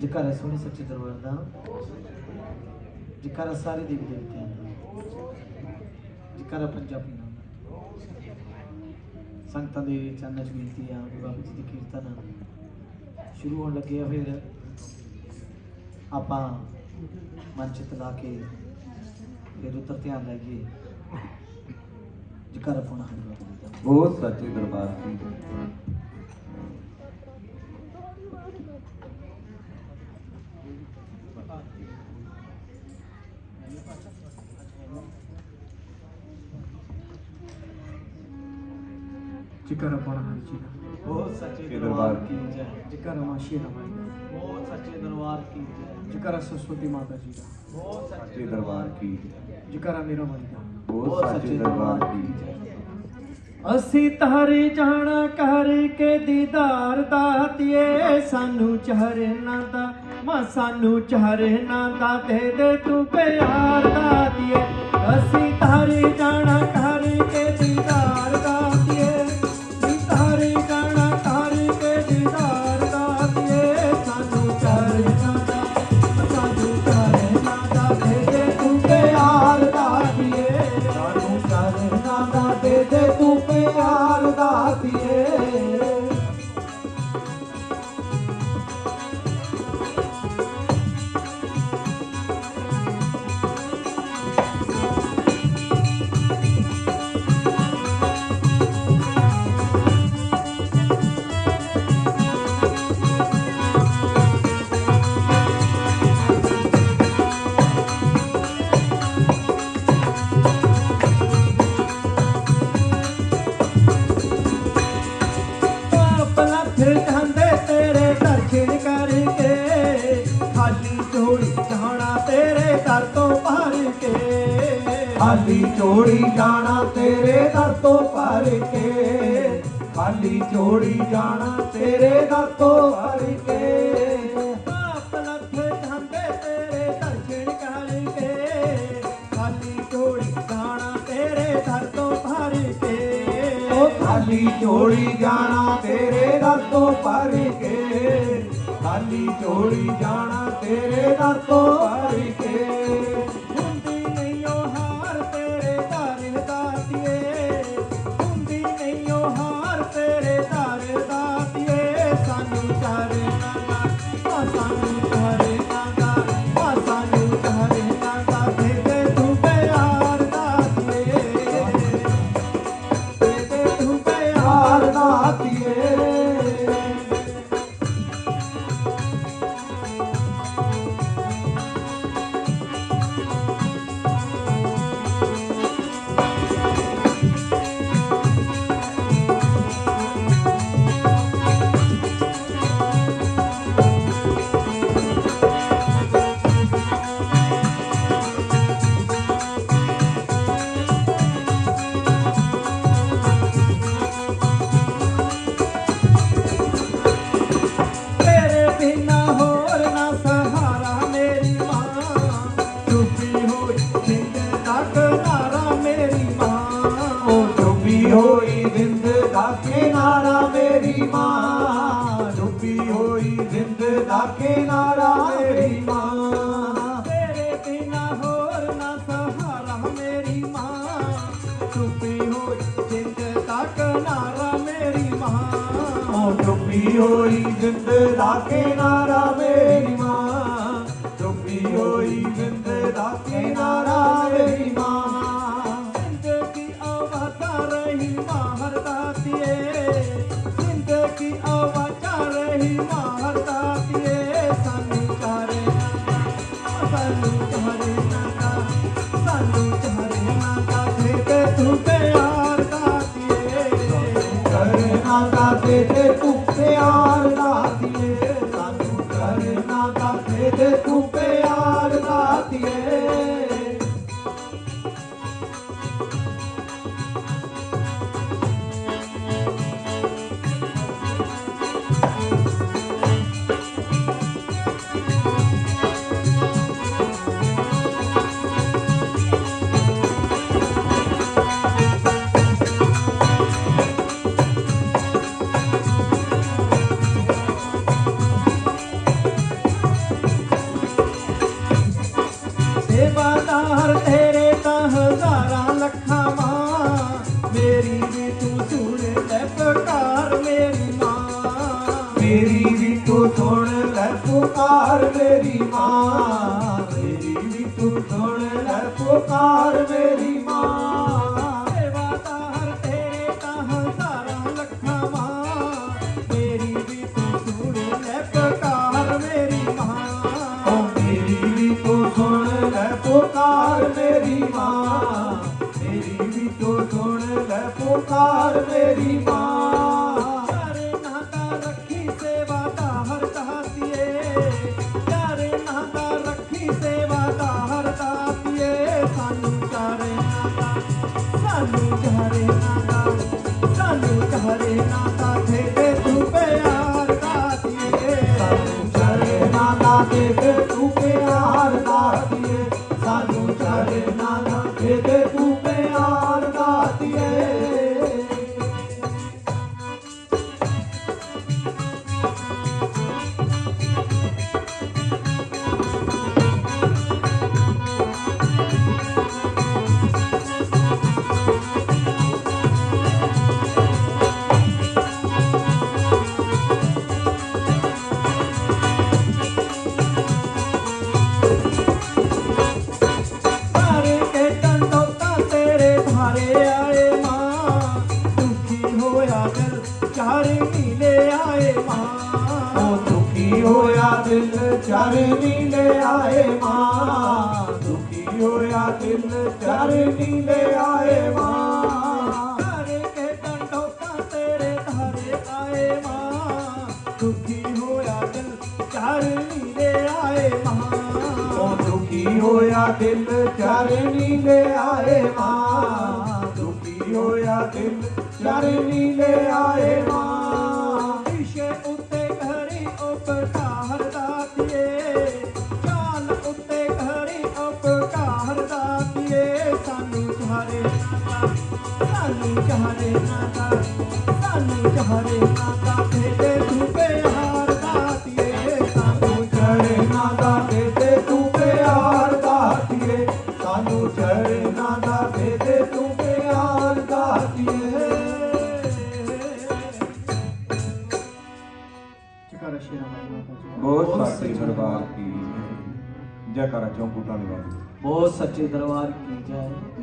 ਜੇਕਰ ਹੈ ਸੋਹਣੇ ਸੱਚੇ ਦਰਬਾਰ ਦਾ ਜੇਕਰ ਹੈ ਸਾਰੇ ਦੇਵੀ ਦੇਵਤਿਆਂ ਦਾ ਜੇਕਰ ਪੰਜਾਬੀ ਨਾਮ ਸੰਗਤਾਂ ਦੇ ਚੰਨ ਚ ਬੇਨਤੀ ਆ, ਗੁਰੂ ਬਾਬਾ ਜੀ ਦੀ ਕੀਰਤਨ ਸ਼ੁਰੂ ਹੋਣ ਲੱਗੇ ਆ ਫਿਰ ਆਪਾਂ ਮਨ ਚਿਤ ਲਾ ਕੇ ਫਿਰ ਉਤਰ ਧਿਆਨ ਲੈ ਲਾਈਏ ਜੇਕਰ ਆਪਣਾ ਹੰਗਰਾ ਬਹੁਤ ਸੱਚੇ ਦਰਬਾਰ ਦੀ ਜਿਕਰ ਆਪਣਾ ਹਰਿ ਜੀ ਦਾ ਬਹੁਤ ਸੱਚੇ ਦਰਬਾਰ ਕੀ ਜੈ। ਜਿਕਰ ਮਾਸ਼ੀ ਰਮਾਈ ਦਾ ਬਹੁਤ ਸੱਚੇ ਦਰਬਾਰ ਕੀ ਜੈ। ਜਿਕਰ ਸਰਸਵਤੀ ਮਾਤਾ ਜੀ ਦਾ। ਬਹੁਤ ਸੱਚੇ ਦਰਬਾਰ ਕੀ ਜੈ। ਜਿਕਰ ਮੇਰਾ ਮਨ ਦਾ ਬਹੁਤ ਸੱਚੇ ਦਰਬਾਰ ਕੀ ਜੈ। ਅਸੀਂ ਤਾਰੇ ਜਾਣਾ ਕਰਕੇ ਦੀਦਾਰ ਦਾਤੀਏ ਸਾਨੂੰ ਚਹਰਨਾ ਦਾ ਮਾ ਸਾਨੂੰ ਚਹਰਨਾ ਦਾ ਦੇ ਦੇ ਤੂੰ ਪਿਆਰ ਦਾਤੀਏ ਅਸੀਂ ਤਾਰੇ ਜਾਣਾ ਕਰ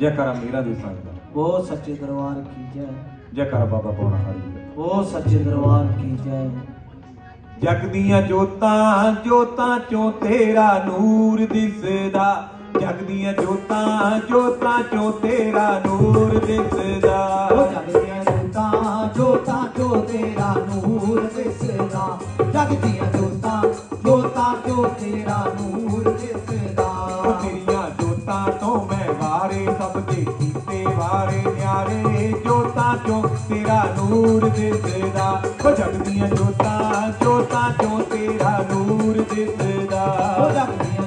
ਜੈ ਮੇਰਾ ਦੇ ਸਕਦਾ ਉਹ ਸੱਚੇ ਦਰਬਾਰ ਕੀ ਜੈ। ਜੈ ਬਾਬਾ ਪੌਣਾ ਹਰੀ ਉਹ ਸੱਚੇ ਦਰਬਾਰ ਕੀ ਜੈ। ਜਗ ਦੀਆਂ ਜੋਤਾਂ ਜੋਤਾਂ ਚੋਂ ਤੇਰਾ ਨੂਰ ਦਿਸਦਾ। ਜਗ ਦੀਆਂ ਜੋਤਾਂ ਜੋਤਾਂ ਚੋਂ ਤੇਰਾ ਨੂਰ ਦਿਸਦਾ। ਉਹ ਜੋਤਾਂ ਜੋਤਾਂ ਚੋਂ ਤੇਰਾ ਨੂਰ ਦਿਸਦਾ। ਜੋਤਾਂ ਜੋਤਾਂ ਚੋਂ ਤੇਰਾ ਦਿਸਦਾ। ਉਹ ਤੇਰੀਆਂ ਜੋਤਾਂ ਤੋਂ ਮੈਂ ਤੇਰਾ ਨੂਰ ਦਿਸਦਾ ਉਹ ਜਗ ਜੋਤਾਂ ਜੋਤਾਂ ਕਿਉਂ ਤੇਰਾ ਨੂਰ ਦਿਸਦਾ ਉਹ ਜਗ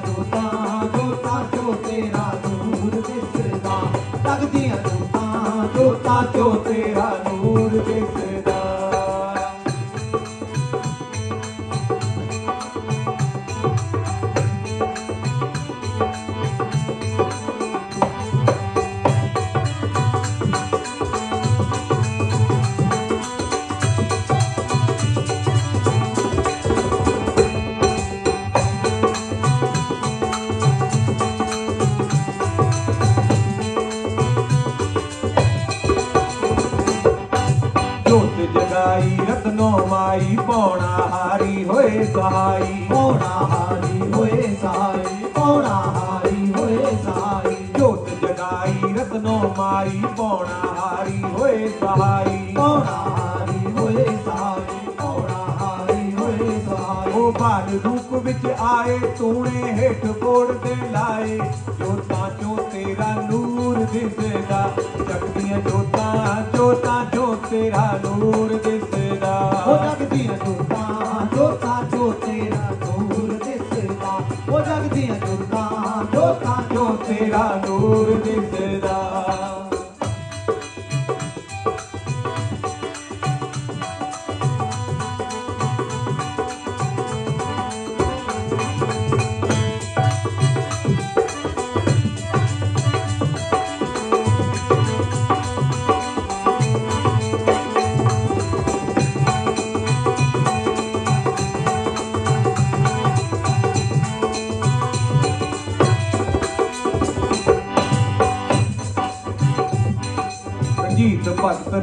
ਅਵਤਾਰ ਰੂਪ ਵਿੱਚ ਆਏ ਤੂਨੇ ਹੇਠ ਕੋੜ ਤੇ ਲਾਏ। ਜੋਤਾਂ ਚੋਂ ਤੇਰਾ ਨੂਰ ਦਿਸਦਾ ਚੱਕਦੀਆਂ ਜੋਤਾਂ ਜੋਤਾਂ ਚੋਂ ਤੇਰਾ ਨੂਰ ਦਿਸਦਾ। ਹੋ ਜਗਦੀਆਂ ਜੋਤਾਂ ਜੋਤਾਂ ਚੋਂ ਤੇਰਾ ਨੂਰ ਦਿਸਦਾ। ਹੋ ਜਗਦੀਆਂ ਜੋਤਾਂ ਜੋਤਾਂ ਚੋਂ ਤੇਰਾ ਨੂਰ ਦਿਸਦਾ।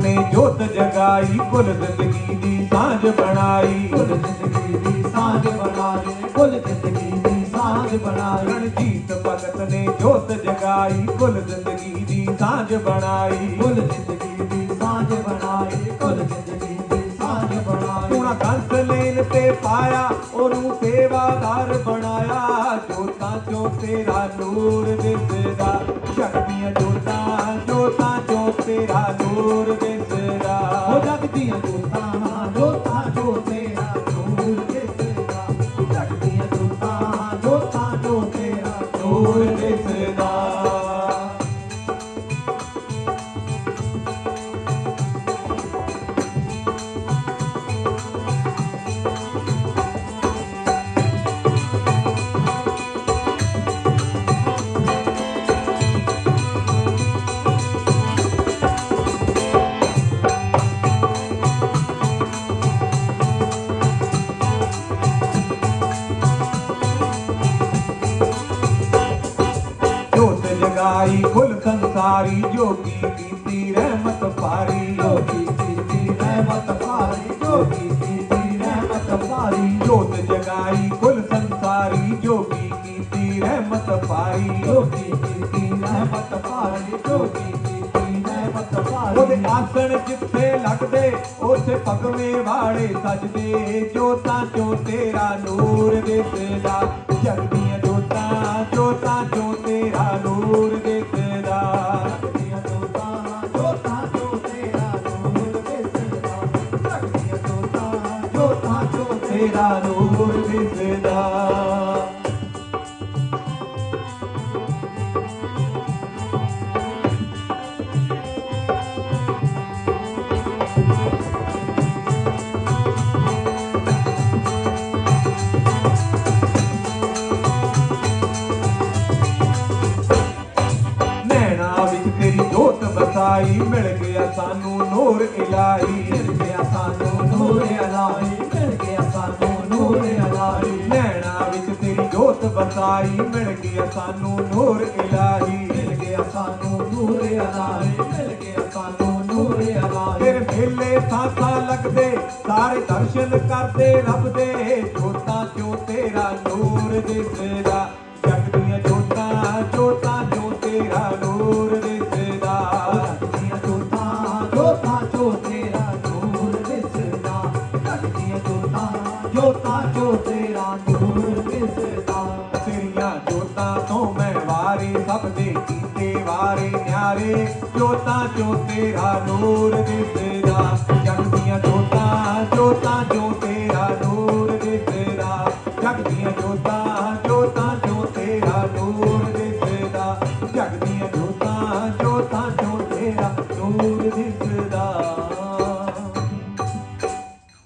ਨੇ ਜੋਤ ਜਗਾਈ, ਕੁੱਲ ਜ਼ਿੰਦਗੀ ਦੀ ਸਾਂਝ ਬਣਾਈ। ਕੁੱਲ ਜ਼ਿੰਦਗੀ ਦੀ ਸਾਂਝ ਬਣਾਏ ਕੁੱਲ ਜ਼ਿੰਦਗੀ ਦੀ ਸਾਂਝ ਬਣਾਏ ਰਣਜੀਤ ਭਗਤ ਨੇ ਜੋਤ ਜਗਾਈ, ਕੁੱਲ ਜ਼ਿੰਦਗੀ ਦੀ ਸਾਂਝ ਬਣਾਈ। ਕੁੱਲ ਜ਼ਿੰਦਗੀ ਦੀ ਸਾਂਝ ਬਣਾਏ ਕੁੱਲ ਜ਼ਿੰਦਗੀ ਦੀ ਸਾਂਝ ਬਣਾਏ ਤੂਣਾ ਕੰਸ ਲੈਨ ਤੇ ਪਾਇਆ, ਉਹਨੂੰ ਸੇਵਾਦਾਰ ਬਣਾਇਆ। ਜੋਤਾਂ ਚੋਂ ਤੇਰਾ ਨੂਰ ਦਿਸਦਾ। ਸ਼ਕਤੀਆਂ ਜੋਤਾਂ ਜੋਤਾਂ ਚੋਂ ਤੇਰਾ ਨੂਰ ਦਿਸਦਾ। ਹੋ ਜਗ ਦੀਆਂ ਸੰਸਾਰੀ ਜੋਗੀ ਕੀਤੀ ਰਹਿਮਤ ਭਾਰੀ ਜੋਗੀ ਕੀਤੀ ਰਹਿਮਤ ਭਾਰੀ ਜੋਗੀ ਕੀਤੀ ਰਹਿਮਤ ਭਾਰੀ ਜੋਤ ਜਗਾਈ ਕੁੱਲ ਸੰਸਾਰੀ ਜੋਗੀ ਕੀਤੀ ਰਹਿਮਤ ਭਾਰੀ ਜੋਗੀ ਕੀਤੀ ਰਹਿਮਤ ਭਾਰੀ ਜੋਗੀ ਕੀਤੀ ਰਹਿਮਤ ਭਾਰੀ ਉਹਦੇ ਆਸਣ ਜਿੱਥੇ ਲੱਗਦੇ ਉਥੇ ਭਗਵੇਂ ਵਾਲੇ ਸਜਦੇ। ਜੋਤਾਂ ਚੋਂ ਤੇਰਾ ਨੂਰ ਦਿਸਦਾ ਜਗਦੀਆਂ ਇਲਾਹੀ ਮਿਲ ਗਿਆ ਸਾਨੂੰ ਨੂਰ ਅਲਾਹੀ ਮਿਲ ਗਿਆ ਸਾਨੂੰ ਨੂਰ ਅਲਾਹੀ ਮਿਲ ਗਿਆ ਸਾਨੂੰ ਨੂਰ ਇਲਾਹੀ। ਤੇਰੇ ਮੇਲੇ ਸਾਥਾ ਲੱਗਦੇ, ਸਾਰੇ ਦਰਸ਼ਨ ਕਰਦੇ, ਰੱਬ ਦੇ ਜੋਤਾਂ ਚੋਂ ਤੇਰਾ ਨੂਰ ਦਿਸਦਾ। ਨਿਆਰੇ ਜੋਤਾਂ ਚੋਂ ਤੇਰਾ ਨੂਰ ਦਿਸਦਾ। ਜਗ ਦੀਆਂ ਜੋਤਾਂ ਜੋਤਾਂ ਚੋਂ ਤੇਰਾ ਨੂਰ ਦਿਸਦਾ। ਜਗ ਦੀਆਂ ਜੋਤਾਂ ਜੋਤਾਂ ਚੋਂ ਤੇਰਾ ਨੂਰ ਦਿਸਦਾ। ਜਗ ਦੀਆਂ ਜੋਤਾਂ ਜੋਤਾਂ ਚੋਂ ਤੇਰਾ ਨੂਰ ਦਿਸਦਾ।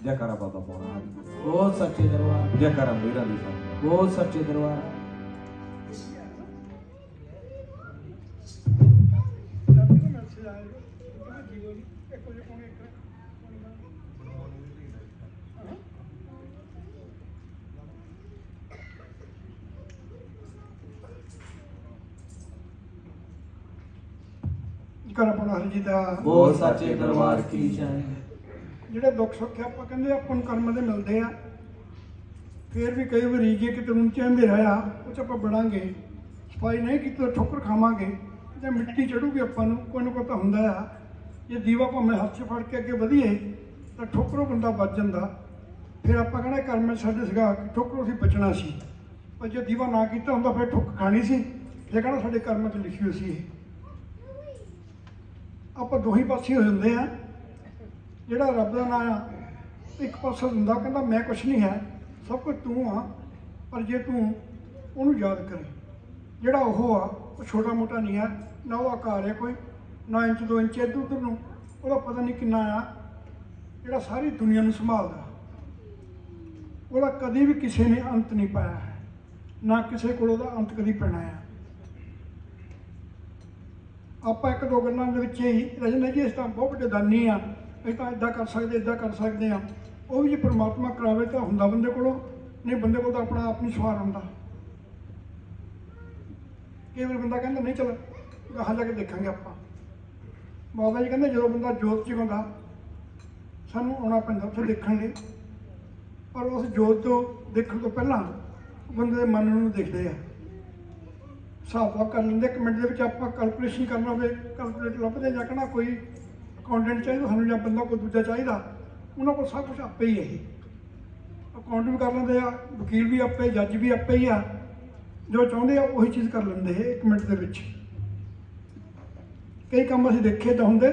ਜੈਕਾਰਾ ਬਾਬਾ ਪੋਣਾ ਬਹੁਤ ਸੱਚੇ ਦਰਬਾਰ। ਜੈਕਾਰਾ ਮੇਰਾ ਦੀ। ਸਾਹਿਬ ਬਹੁਤ ਸੱਚੇ ਦਰਬਾਰ। ਕਰਪਣਾ ਹਰ ਜੀ ਦਾ। ਬਹੁਤ ਸੱਚੇ ਦਰਬਾਰ ਕੀ ਜਾਣੇ। ਜਿਹੜੇ ਦੁੱਖ ਸੁੱਖ ਆਪਾਂ ਕਹਿੰਦੇ ਆਪਾਂ ਨੂੰ ਕਰਮ ਦੇ ਮਿਲਦੇ ਆ। ਫੇਰ ਵੀ ਕਈ ਵਾਰੀ ਜੇ ਕਿਤੇ ਨੂੰ ਚਾਹੁੰਦੇ ਰਹਾ ਉਹ ਚ ਆਪਾਂ ਬੜਾਂਗੇ ਸਫ਼ਾਈ ਨਹੀਂ ਕੀਤੀ ਤਾਂ ਠੋਕਰ ਖਾਵਾਂਗੇ ਤੇ ਮਿੱਟੀ ਚੜੂਗੀ ਆਪਾਂ ਨੂੰ ਕੋਈ ਨਾ ਕੋਈ ਤਾਂ ਹੁੰਦਾ ਆ। ਜੇ ਦੀਵਾ ਭਾਵੇਂ ਹੱਥ 'ਚ ਫੜ ਕੇ ਅੱਗੇ ਵਧੀਏ ਤਾਂ ਠੋਕਰੋਂ ਬੰਦਾ ਬਚ ਜਾਂਦਾ। ਫਿਰ ਆਪਾਂ ਕਹਿੰਦੇ ਕਰਮ 'ਚ ਸਾਡੇ ਸੀਗਾ ਠੋਕਰੋਂ ਅਸੀਂ ਬਚਣਾ ਸੀ। ਪਰ ਜੇ ਦੀਵਾ ਨਾ ਕੀਤਾ ਹੁੰਦਾ ਫਿਰ ਠੁੱਕ ਖਾਣੀ ਸੀ। ਫਿਰ ਕਹਿੰਦਾ ਸਾਡੇ ਕਰਮਾਂ 'ਚ ਲਿਖੀ ਹੋਈ ਸੀ ਆਪਾਂ ਦੋਹੀ ਪਾਸੇ ਹੋ ਜਾਂਦੇ ਆ। ਜਿਹੜਾ ਰੱਬ ਦਾ ਨਾਮ ਆ, ਇੱਕ ਪਾਸੇ ਹੁੰਦਾ ਕਹਿੰਦਾ ਮੈਂ ਕੁਛ ਨਹੀਂ ਹੈ, ਸਭ ਕੁਝ ਤੂੰ ਆ, ਪਰ ਜੇ ਤੂੰ ਉਹਨੂੰ ਯਾਦ ਕਰੇ। ਜਿਹੜਾ ਉਹ ਆ, ਉਹ ਛੋਟਾ ਮੋਟਾ ਨਹੀਂ ਹੈ, ਨਾ ਉਹ ਆਕਾਰ ਹੈ ਕੋਈ, ਨਾ ਇੰਚ, ਦੋ ਇੰਚ, ਇੱਧਰ ਉੱਧਰ ਨੂੰ, ਉਹਦਾ ਪਤਾ ਨਹੀਂ ਕਿੰਨਾ ਆ। ਜਿਹੜਾ ਸਾਰੀ ਦੁਨੀਆ ਨੂੰ ਸੰਭਾਲਦਾ, ਉਹਦਾ ਕਦੀ ਵੀ ਕਿਸੇ ਨੇ ਅੰਤ ਨਹੀਂ ਪਾਇਆ ਹੈ। ਨਾ ਕਿਸੇ ਕੋਲ ਉਹਦਾ ਅੰਤ ਕਦੀ ਪੈਣਾ ਆ। ਆਪਾਂ ਇੱਕ ਦੋ ਗੱਲਾਂ ਦੇ ਵਿੱਚ ਹੀ ਰਜਨ ਜੀ ਇਸ ਤਾਂ ਬਹੁਤ ਵੱਡੇ ਦਾਨੀ ਆ, ਅਸੀਂ ਤਾਂ ਇਦਾਂ ਕਰ ਸਕਦੇ ਇਦਾਂ ਕਰ ਸਕਦੇ ਆ। ਉਹ ਵੀ ਜੇ ਪ੍ਰਮਾਤਮਾ ਕਰਾਵੇ ਤਾਂ ਹੁੰਦਾ ਬੰਦੇ ਕੋਲੋਂ, ਨਹੀਂ ਬੰਦੇ ਕੋਲ ਤਾਂ ਆਪਣਾ ਆਪ ਨਹੀਂ ਸਵਾਰ ਹੁੰਦਾ। ਕਈ ਵਾਰ ਬੰਦਾ ਕਹਿੰਦਾ, ਨਹੀਂ ਚਲ ਗਾਹਾਂ ਜਾ ਕੇ ਦੇਖਾਂਗੇ ਆਪਾਂ। ਬਾਬਾ ਜੀ ਕਹਿੰਦੇ, ਜਦੋਂ ਬੰਦਾ ਜੋਤ 'ਚ ਜਗਾਉਂਦਾ ਸਾਨੂੰ ਆਉਣਾ ਪੈਂਦਾ ਉੱਥੇ ਦੇਖਣ ਲਈ। ਪਰ ਉਸ ਜੋਤ ਤੋਂ ਦੇਖਣ ਤੋਂ ਪਹਿਲਾਂ ਬੰਦੇ ਦੇ ਮਨ ਨੂੰ ਦੇਖਦੇ ਆ। ਹਿਸਾਬ ਕਿਤਾਬ ਕਰ ਲੈਂਦੇ, ਇੱਕ ਮਿੰਟ ਦੇ ਵਿੱਚ ਆਪਾਂ ਕੈਲਕੂਲੇਸ਼ਨ ਕਰਨਾ ਹੋਵੇ ਕੈਲਕੂਲੇਟਰ ਲੱਭਦੇ ਜਾਂ ਕਹਣਾ ਕੋਈ ਅਕਾਊਂਟੈਂਟ ਚਾਹੀਦਾ ਸਾਨੂੰ ਜਾਂ ਬੰਦਾ ਕੋਈ ਦੂਜਾ ਚਾਹੀਦਾ, ਉਹਨਾਂ ਕੋਲ ਸਭ ਕੁਝ ਆਪੇ ਹੀ ਹੈ ਇਹ ਅਕਾਊਂਟ ਵੀ ਕਰ ਲੈਂਦੇ ਆ, ਵਕੀਲ ਵੀ ਆਪੇ ਜੱਜ ਵੀ ਆਪੇ ਹੀ ਆ, ਜੋ ਚਾਹੁੰਦੇ ਆ ਉਹੀ ਚੀਜ਼ ਕਰ ਲੈਂਦੇ ਹੈ ਇੱਕ ਮਿੰਟ ਦੇ ਵਿੱਚ। ਕਈ ਕੰਮ ਅਸੀਂ ਦੇਖੇ ਤਾਂ ਹੁੰਦੇ,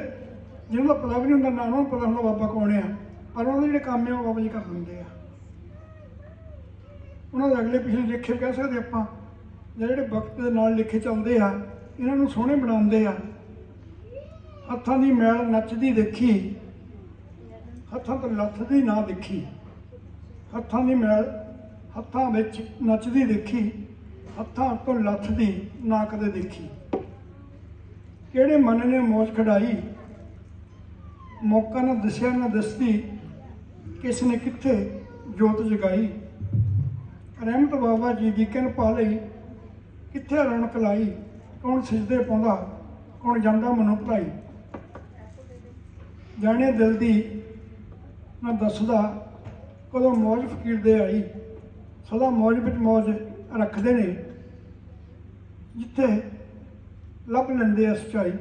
ਜਿਹਨਾਂ ਦਾ ਪਤਾ ਵੀ ਨਹੀਂ ਹੁੰਦਾ, ਨਾ ਉਹਨਾਂ ਨੂੰ ਪਤਾ ਹੁੰਦਾ ਬਾਬਾ ਕੌਣ ਆ, ਪਰ ਉਹਨਾਂ ਦੇ ਜਿਹੜੇ ਕੰਮ ਆ ਉਹ ਬਾਬਾ ਜੀ ਕਰ ਦਿੰਦੇ ਆ। ਉਹਨਾਂ ਦੇ ਅਗਲੇ ਪਿਛਲੇ ਲੇਖੇ ਕਹਿ ਸਕਦੇ ਆਪਾਂ ਜਿਹੜੇ ਵਕਤ ਦੇ ਨਾਲ ਲਿਖੇ ਚੱਲਦੇ ਆ, ਇਹਨਾਂ ਨੂੰ ਸੋਹਣੇ ਬਣਾਉਂਦੇ ਆ। ਹੱਥਾਂ ਦੀ ਮੈਲ ਨੱਚਦੀ ਦੇਖੀ, ਹੱਥਾਂ ਤੋਂ ਲੱਥਦੀ ਨਾ ਦੇਖੀ। ਹੱਥਾਂ ਦੀ ਮੈਲ ਹੱਥਾਂ ਵਿੱਚ ਨੱਚਦੀ ਦੇਖੀ, ਹੱਥਾਂ ਤੋਂ ਲੱਥਦੀ ਨਾ ਕਦੇ ਦੇਖੀ। ਕਿਹੜੇ ਮਨ ਨੇ ਮੌਜ ਖੜਾਈ? ਮੌਕਾ ਨਾ ਦਿਸਿਆ, ਨਾ ਦਸਦੀ, ਕਿਸ ਨੇ ਕਿੱਥੇ ਜੋਤ ਜਗਾਈ? ਰਹਿਮਤ ਬਾਬਾ ਜੀ ਦੀ ਕਿਰਪਾ ਲਈ ਕਿੱਥੇ ਰੌਣਕ ਲਾਈ? ਕੌਣ ਸਿਜਦੇ ਪਾਉਂਦਾ? ਕੌਣ ਜਾਂਦਾ ਮਨੋਂ ਭਲਾਈ ਜਾਣੇ ਦਿਲ ਦੀ ਮੈਂ ਦੱਸਦਾ, ਕਦੋਂ ਮੌਜ ਫਕੀਰ ਦੇ ਆਈ? ਸਦਾ ਮੌਜ ਵਿੱਚ ਮੌਜ ਰੱਖਦੇ ਨੇ। ਜਿੱਥੇ ਲੱਭ ਲੈਂਦੇ ਆ ਸੱਚਾਈ।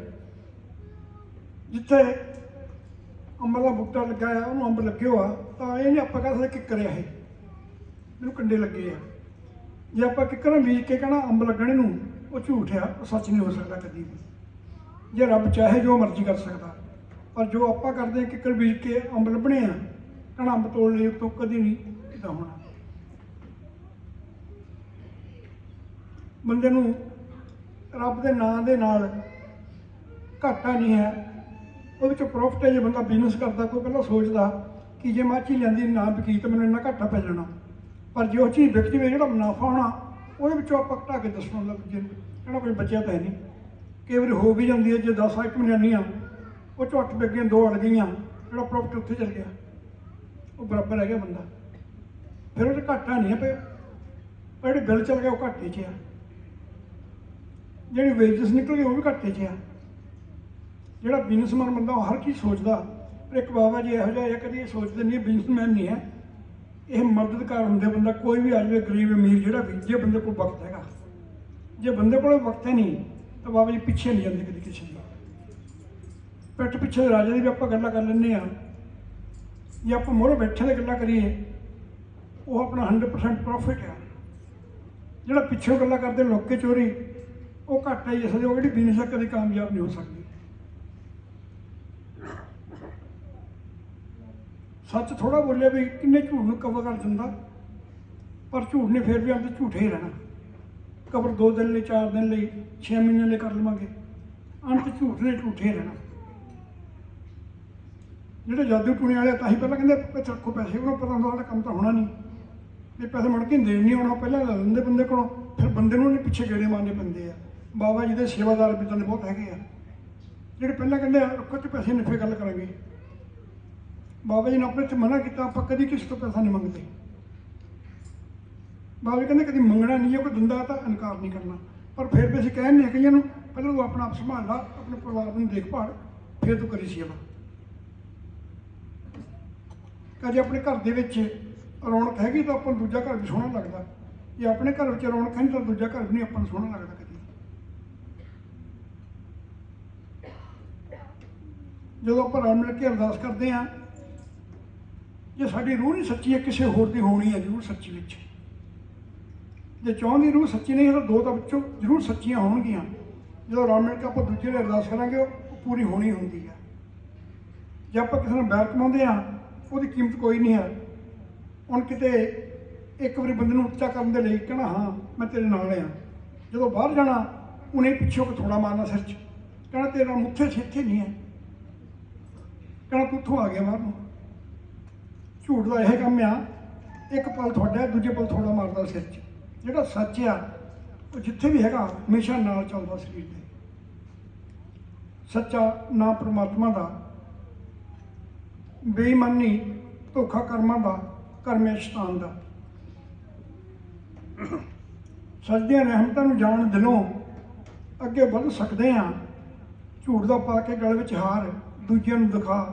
ਜਿੱਥੇ ਅੰਬ ਦਾ ਬੂਟਾ ਲੱਗਾ ਆ ਉਹਨੂੰ ਅੰਬ ਲੱਗਿਓ ਆ, ਤਾਂ ਇਹ ਨਹੀਂ ਆਪਾਂ ਕਹਿ ਸਕਦੇ ਕਿੱਕਰਿਆ ਇਹ। ਮੈਨੂੰ ਕੰਡੇ ਲੱਗੇ ਆ। ਜੇ ਆਪਾਂ ਕਿੱਕਰਾਂ ਬੀਜ ਕੇ ਕਹਣਾ ਅੰਬ ਲੱਗਣੇ ਨੂੰ ਉਹ ਝੂਠ ਆ, ਉਹ ਸੱਚ ਨਹੀਂ ਹੋ ਸਕਦਾ ਕਦੀ ਵੀ। ਜੇ ਰੱਬ ਚਾਹੇ ਜੋ ਮਰਜ਼ੀ ਕਰ ਸਕਦਾ। ਪਰ ਜੋ ਆਪਾਂ ਕਰਦੇ ਹਾਂ ਕਿੱਕਰ ਬੀਜ ਕੇ ਅੰਬ ਲੱਭਣੇ ਆ, ਕਹਣਾ ਅੰਬ ਤੋੜ ਲਈ ਤੋਂ ਕਦੀ ਨਹੀਂ ਇਦਾਂ ਹੋਣਾ। ਬੰਦੇ ਨੂੰ ਰੱਬ ਦੇ ਨਾਂ ਦੇ ਨਾਲ ਘਾਟਾ ਨਹੀਂ ਹੈ। ਉਹਦੇ ਵਿੱਚ ਪ੍ਰੋਫਿਟ ਹੈ ਜੇ ਬੰਦਾ ਬਿਜ਼ਨਸ ਕਰਦਾ, ਕੋਈ ਪਹਿਲਾਂ ਸੋਚਦਾ ਕਿ ਜੇ ਮੈਂ ਆਹ ਚੀਜ਼ ਲੈਂਦੀ, ਨਾ ਵਿਕੀ ਤਾਂ ਮੈਨੂੰ ਇੰਨਾ ਘਾਟਾ ਪੈ ਜਾਣਾ। ਪਰ ਜੇ ਉਹ ਚੀਜ਼ ਵਿਕ ਜਵੇ ਜਿਹੜਾ ਮੁਨਾਫਾ ਹੋਣਾ, ਉਹਦੇ ਵਿੱਚੋਂ ਆਪਾਂ ਘਟਾ ਕੇ ਦੱਸਣ ਲੱਗ ਜੇ ਕਹਿੰਦਾ ਕੋਈ ਬਚਿਆ ਤਾਂ ਹੈ ਨਹੀਂ। ਕਈ ਵਾਰੀ ਹੋ ਵੀ ਜਾਂਦੀ ਹੈ, ਜੇ 10 ਆਈਟਮ ਲੈਣੀਆਂ ਉਹ ਚੋਂ ਅੱਠ ਵਿਕ ਦੋ ਅੜ ਗਈਆਂ, ਜਿਹੜਾ ਪ੍ਰੋਫਿਟ ਉੱਥੇ ਚਲ ਗਿਆ। ਉਹ ਬਰਾਬਰ ਹੈਗਾ ਬੰਦਾ। ਫਿਰ ਉਹਦੇ ਘਾਟਾ ਨਹੀਂ ਹੈ ਪਏ ਪਰ ਜਿਹੜੇ ਬਿੱਲ ਚਲ ਗਿਆ, ਉਹ ਘਾਟੇ 'ਚ ਆ। ਜਿਹੜੀ ਵੇਜਸ ਨਿਕਲ ਉਹ ਵੀ ਘਾਟੇ 'ਚ ਆ। ਜਿਹੜਾ ਬਿਜ਼ਨਸਮੈਨ ਬੰਦਾ, ਉਹ ਹਰ ਚੀਜ਼ ਸੋਚਦਾ। ਪਰ ਇੱਕ ਬਾਬਾ ਜੀ ਇਹੋ ਜਿਹਾ ਹੈ ਕਦੀ ਇਹ ਸੋਚਦੇ ਨਹੀਂ ਬਿਜ਼ਨਸਮੈਨ ਨਹੀਂ ਹੈ। ਇਹ ਮਦਦਕਾਰ ਹੁੰਦੇ ਬੰਦਾ ਕੋਈ ਵੀ ਅੱਜ ਗਰੀਬ ਅਮੀਰ ਜਿਹੜਾ ਵੀ, ਜੇ ਬੰਦੇ ਕੋਲ ਵਕਤ ਹੈਗਾ। ਜੇ ਬੰਦੇ ਕੋਲ ਵਕਤ ਹੈ ਨਹੀਂ, ਤਾਂ ਬਾਬਾ ਜੀ ਪਿੱਛੇ ਨਹੀਂ ਜਾਂਦੇ ਕਦੀ ਕਿਸੇ ਦਾ। ਪਿੱਠ ਪਿੱਛੇ ਦੇ ਰਾਜੇ ਦੀ ਵੀ ਆਪਾਂ ਗੱਲਾਂ ਕਰ ਲੈਂਦੇ ਆ ਜੇ ਆਪਾਂ ਮੋਹਰੇ ਬੈਠੇ ਦੇ ਗੱਲਾਂ ਕਰੀਏ, ਉਹ ਆਪਣਾ 100% ਪ੍ਰੋਫਿਟ ਆ ਜਿਹੜਾ ਪਿੱਛੋਂ ਗੱਲਾਂ ਕਰਦੇ ਲੋਕੇ ਚੋਰੀ, ਉਹ ਘੱਟ ਹੈ ਜਿਸ ਦੇ ਉਹ ਜਿਹੜੀ ਬਿਜ਼ਨਸ ਹੈ ਕਦੇ ਕਾਮਯਾਬ ਨਹੀਂ ਹੋ ਸਕਦੀ। ਸੱਚ ਥੋੜਾ ਬੋਲਿਆ ਵੀ ਕਿੰਨੇ ਝੂਠ ਨੂੰ ਕਵਰ ਕਰ ਦਿੰਦਾ। ਪਰ ਝੂਠ ਨੇ ਫਿਰ ਵੀ ਅੰਤ ਝੂਠੇ ਹੀ ਰਹਿਣਾ। ਕਬਰ 2 ਦਿਨ ਲਈ 4 ਦਿਨ ਲਈ 6 ਮਹੀਨੇ ਲਈ ਕਰ ਲਵਾਂਗੇ। ਅੰਤ ਝੂਠ ਨੇ ਝੂਠੇ ਹੀ ਰਹਿਣਾ। ਜਿਹੜੇ ਜਾਦੂ ਟੂਣੇ ਵਾਲੇ ਤਾਂ ਹੀ ਪਹਿਲਾਂ ਕਹਿੰਦੇ ਚੱਕੋ ਪੈਸੇ, ਉਹਨਾਂ ਪਤਾ ਹੁੰਦਾ ਸਾਡਾ ਕੰਮ ਤਾਂ ਹੋਣਾ ਨਹੀਂ। ਇਹ ਪੈਸੇ ਮੁੜ ਕੇ ਦੇਣ ਨਹੀਂ ਆਉਣਾ ਪਹਿਲਾਂ ਲੈ ਲੈਂਦੇ ਬੰਦੇ ਕੋਲੋਂ। ਫਿਰ ਬੰਦੇ ਨੂੰ ਨਹੀਂ ਪਿੱਛੇ ਗੇੜੇ ਮਾਰਨੇ ਪੈਂਦੇ ਆ। ਬਾਬਾ ਜੀ ਦੇ ਸੇਵਾਦਾਰ ਵੀ ਤਾਂ ਬਹੁਤ ਹੈਗੇ ਆ। ਜਿਹੜੇ ਪਹਿਲਾਂ ਕਹਿੰਦੇ ਆ, ਰੱਖੋ ਤੇ ਪੈਸੇ ਨਹੀਂ ਗੱਲ ਕਰਾਂਗੇ। ਬਾਬਾ ਜੀ ਨੇ ਆਪਣੇ ਤੇ ਮਨਾ ਕੀਤਾ, ਆਪਾਂ ਕਦੀ ਕਿਸੇ ਤੋਂ ਪੈਸਾ ਨਹੀਂ ਮੰਗਦੇ। ਬਾਬਾ ਜੀ ਕਹਿੰਦੇ ਕਦੀ ਮੰਗਣਾ ਨਹੀਂ ਜੇ ਕੋਈ ਦਿੰਦਾ ਤਾਂ ਇਨਕਾਰ ਨਹੀਂ ਕਰਨਾ। ਪਰ ਫਿਰ ਵੀ ਅਸੀਂ ਕਹਿੰਦੇ ਹਾਂ ਕਈਆਂ ਨੂੰ, ਪਹਿਲਾਂ ਤੂੰ ਆਪਣਾ ਆਪ ਸੰਭਾਲ ਲਾ, ਆਪਣੇ ਪਰਿਵਾਰ ਨੂੰ ਦੇਖਭਾਲ, ਫਿਰ ਤੂੰ ਕਰੀ ਸੀ ਸੇਵਾ। ਕਦੇ ਆਪਣੇ ਘਰ ਦੇ ਵਿੱਚ ਰੌਣਕ ਹੈਗੀ ਤਾਂ ਆਪਾਂ ਨੂੰ ਦੂਜਾ ਘਰ ਵੀ ਸੋਹਣਾ ਲੱਗਦਾ। ਜੇ ਆਪਣੇ ਘਰ ਵਿੱਚ ਰੌਣਕ ਹੈ ਨਹੀਂ ਤਾਂ ਦੂਜਾ ਘਰ ਵੀ ਨਹੀਂ ਆਪਾਂ ਨੂੰ ਸੋਹਣਾ ਲੱਗਦਾ ਕਦੀ। ਜਦੋਂ ਆਪਾਂ ਰਲ ਮਿਲ ਕੇ ਅਰਦਾਸ ਕਰਦੇ ਹਾਂ ਜੇ ਸਾਡੀ ਰੂਹ ਨਹੀਂ ਸੱਚੀ ਹੈ, ਕਿਸੇ ਹੋਰ ਦੀ ਹੋਣੀ ਹੈ ਜ਼ਰੂਰ ਸੱਚੀ ਵਿੱਚ। ਜੇ ਚਾਹੁੰਦੀ ਰੂਹ ਸੱਚੀ ਨਹੀਂ ਹੈ, ਤਾਂ ਦੋ ਤਾਂ ਵਿੱਚੋਂ ਜ਼ਰੂਰ ਸੱਚੀਆਂ ਹੋਣਗੀਆਂ। ਜਦੋਂ ਰਲ ਮਿਲ ਕੇ ਆਪਾਂ ਦੂਜੇ ਲਈ ਅਰਦਾਸ ਕਰਾਂਗੇ, ਉਹ ਪੂਰੀ ਹੋਣੀ ਹੁੰਦੀ ਹੈ। ਜੇ ਆਪਾਂ ਕਿਸੇ ਨੂੰ ਬੈਰ ਕਮਾਉਂਦੇ ਆ ਉਹਦੀ ਕੀਮਤ ਕੋਈ ਨਹੀਂ ਹੈ। ਹੁਣ ਕਿਤੇ ਇੱਕ ਵਾਰੀ ਬੰਦੇ ਨੂੰ ਉੱਚਾ ਕਰਨ ਦੇ ਲਈ ਕਹਿਣਾ, ਹਾਂ, ਮੈਂ ਤੇਰੇ ਨਾਲ ਆ ਜਦੋਂ ਬਾਹਰ ਜਾਣਾ, ਉਹਨੇ ਪਿੱਛੋਂ ਕੋ ਥੋੜਾ ਮਾਰਨਾ ਸਿਰ 'ਚ। ਕਹਿਣਾ, ਤੇਰਾ ਮੁੱਥੇ ਛੇਥੇ ਨਹੀਂ ਹੈ। ਕਹਿਣਾ, ਤੂੰ ਆ ਗਿਆ ਬਾਹਰ ਨੂੰ। ਝੂਠ ਦਾ ਇਹ ਕੰਮ ਆ, ਇੱਕ ਪਲ ਤੁਹਾਡਾ, ਦੂਜੇ ਪਲ ਥੋੜਾ ਮਾਰਦਾ ਸਿਰ 'ਚ। ਜਿਹੜਾ ਸੱਚ ਆ, ਉਹ ਜਿੱਥੇ ਵੀ ਹੈਗਾ, ਹਮੇਸ਼ਾ ਨਾਲ ਚੱਲਦਾ ਸਰੀਰ ਦੇ ਸੱਚਾ ਨਾ ਪ੍ਰਮਾਤਮਾ ਦਾ, ਬੇਈਮਾਨੀ, ਧੋਖਾ ਕਰਮਾਂ ਦਾ ਕਰਮੇ ਸ਼ੈਤਾਨ ਦਾ। ਸਜਦੀਆਂ ਰਹਿਮਤਾਂ ਨੂੰ ਜਾਣ ਦਿਲੋਂ ਅੱਗੇ ਵੱਧ ਸਕਦੇ ਆ ਝੂਠ ਦਾ ਪਾ ਕੇ ਗਲ ਵਿੱਚ ਹਾਰ ਦੂਜਿਆਂ ਨੂੰ ਦਿਖਾ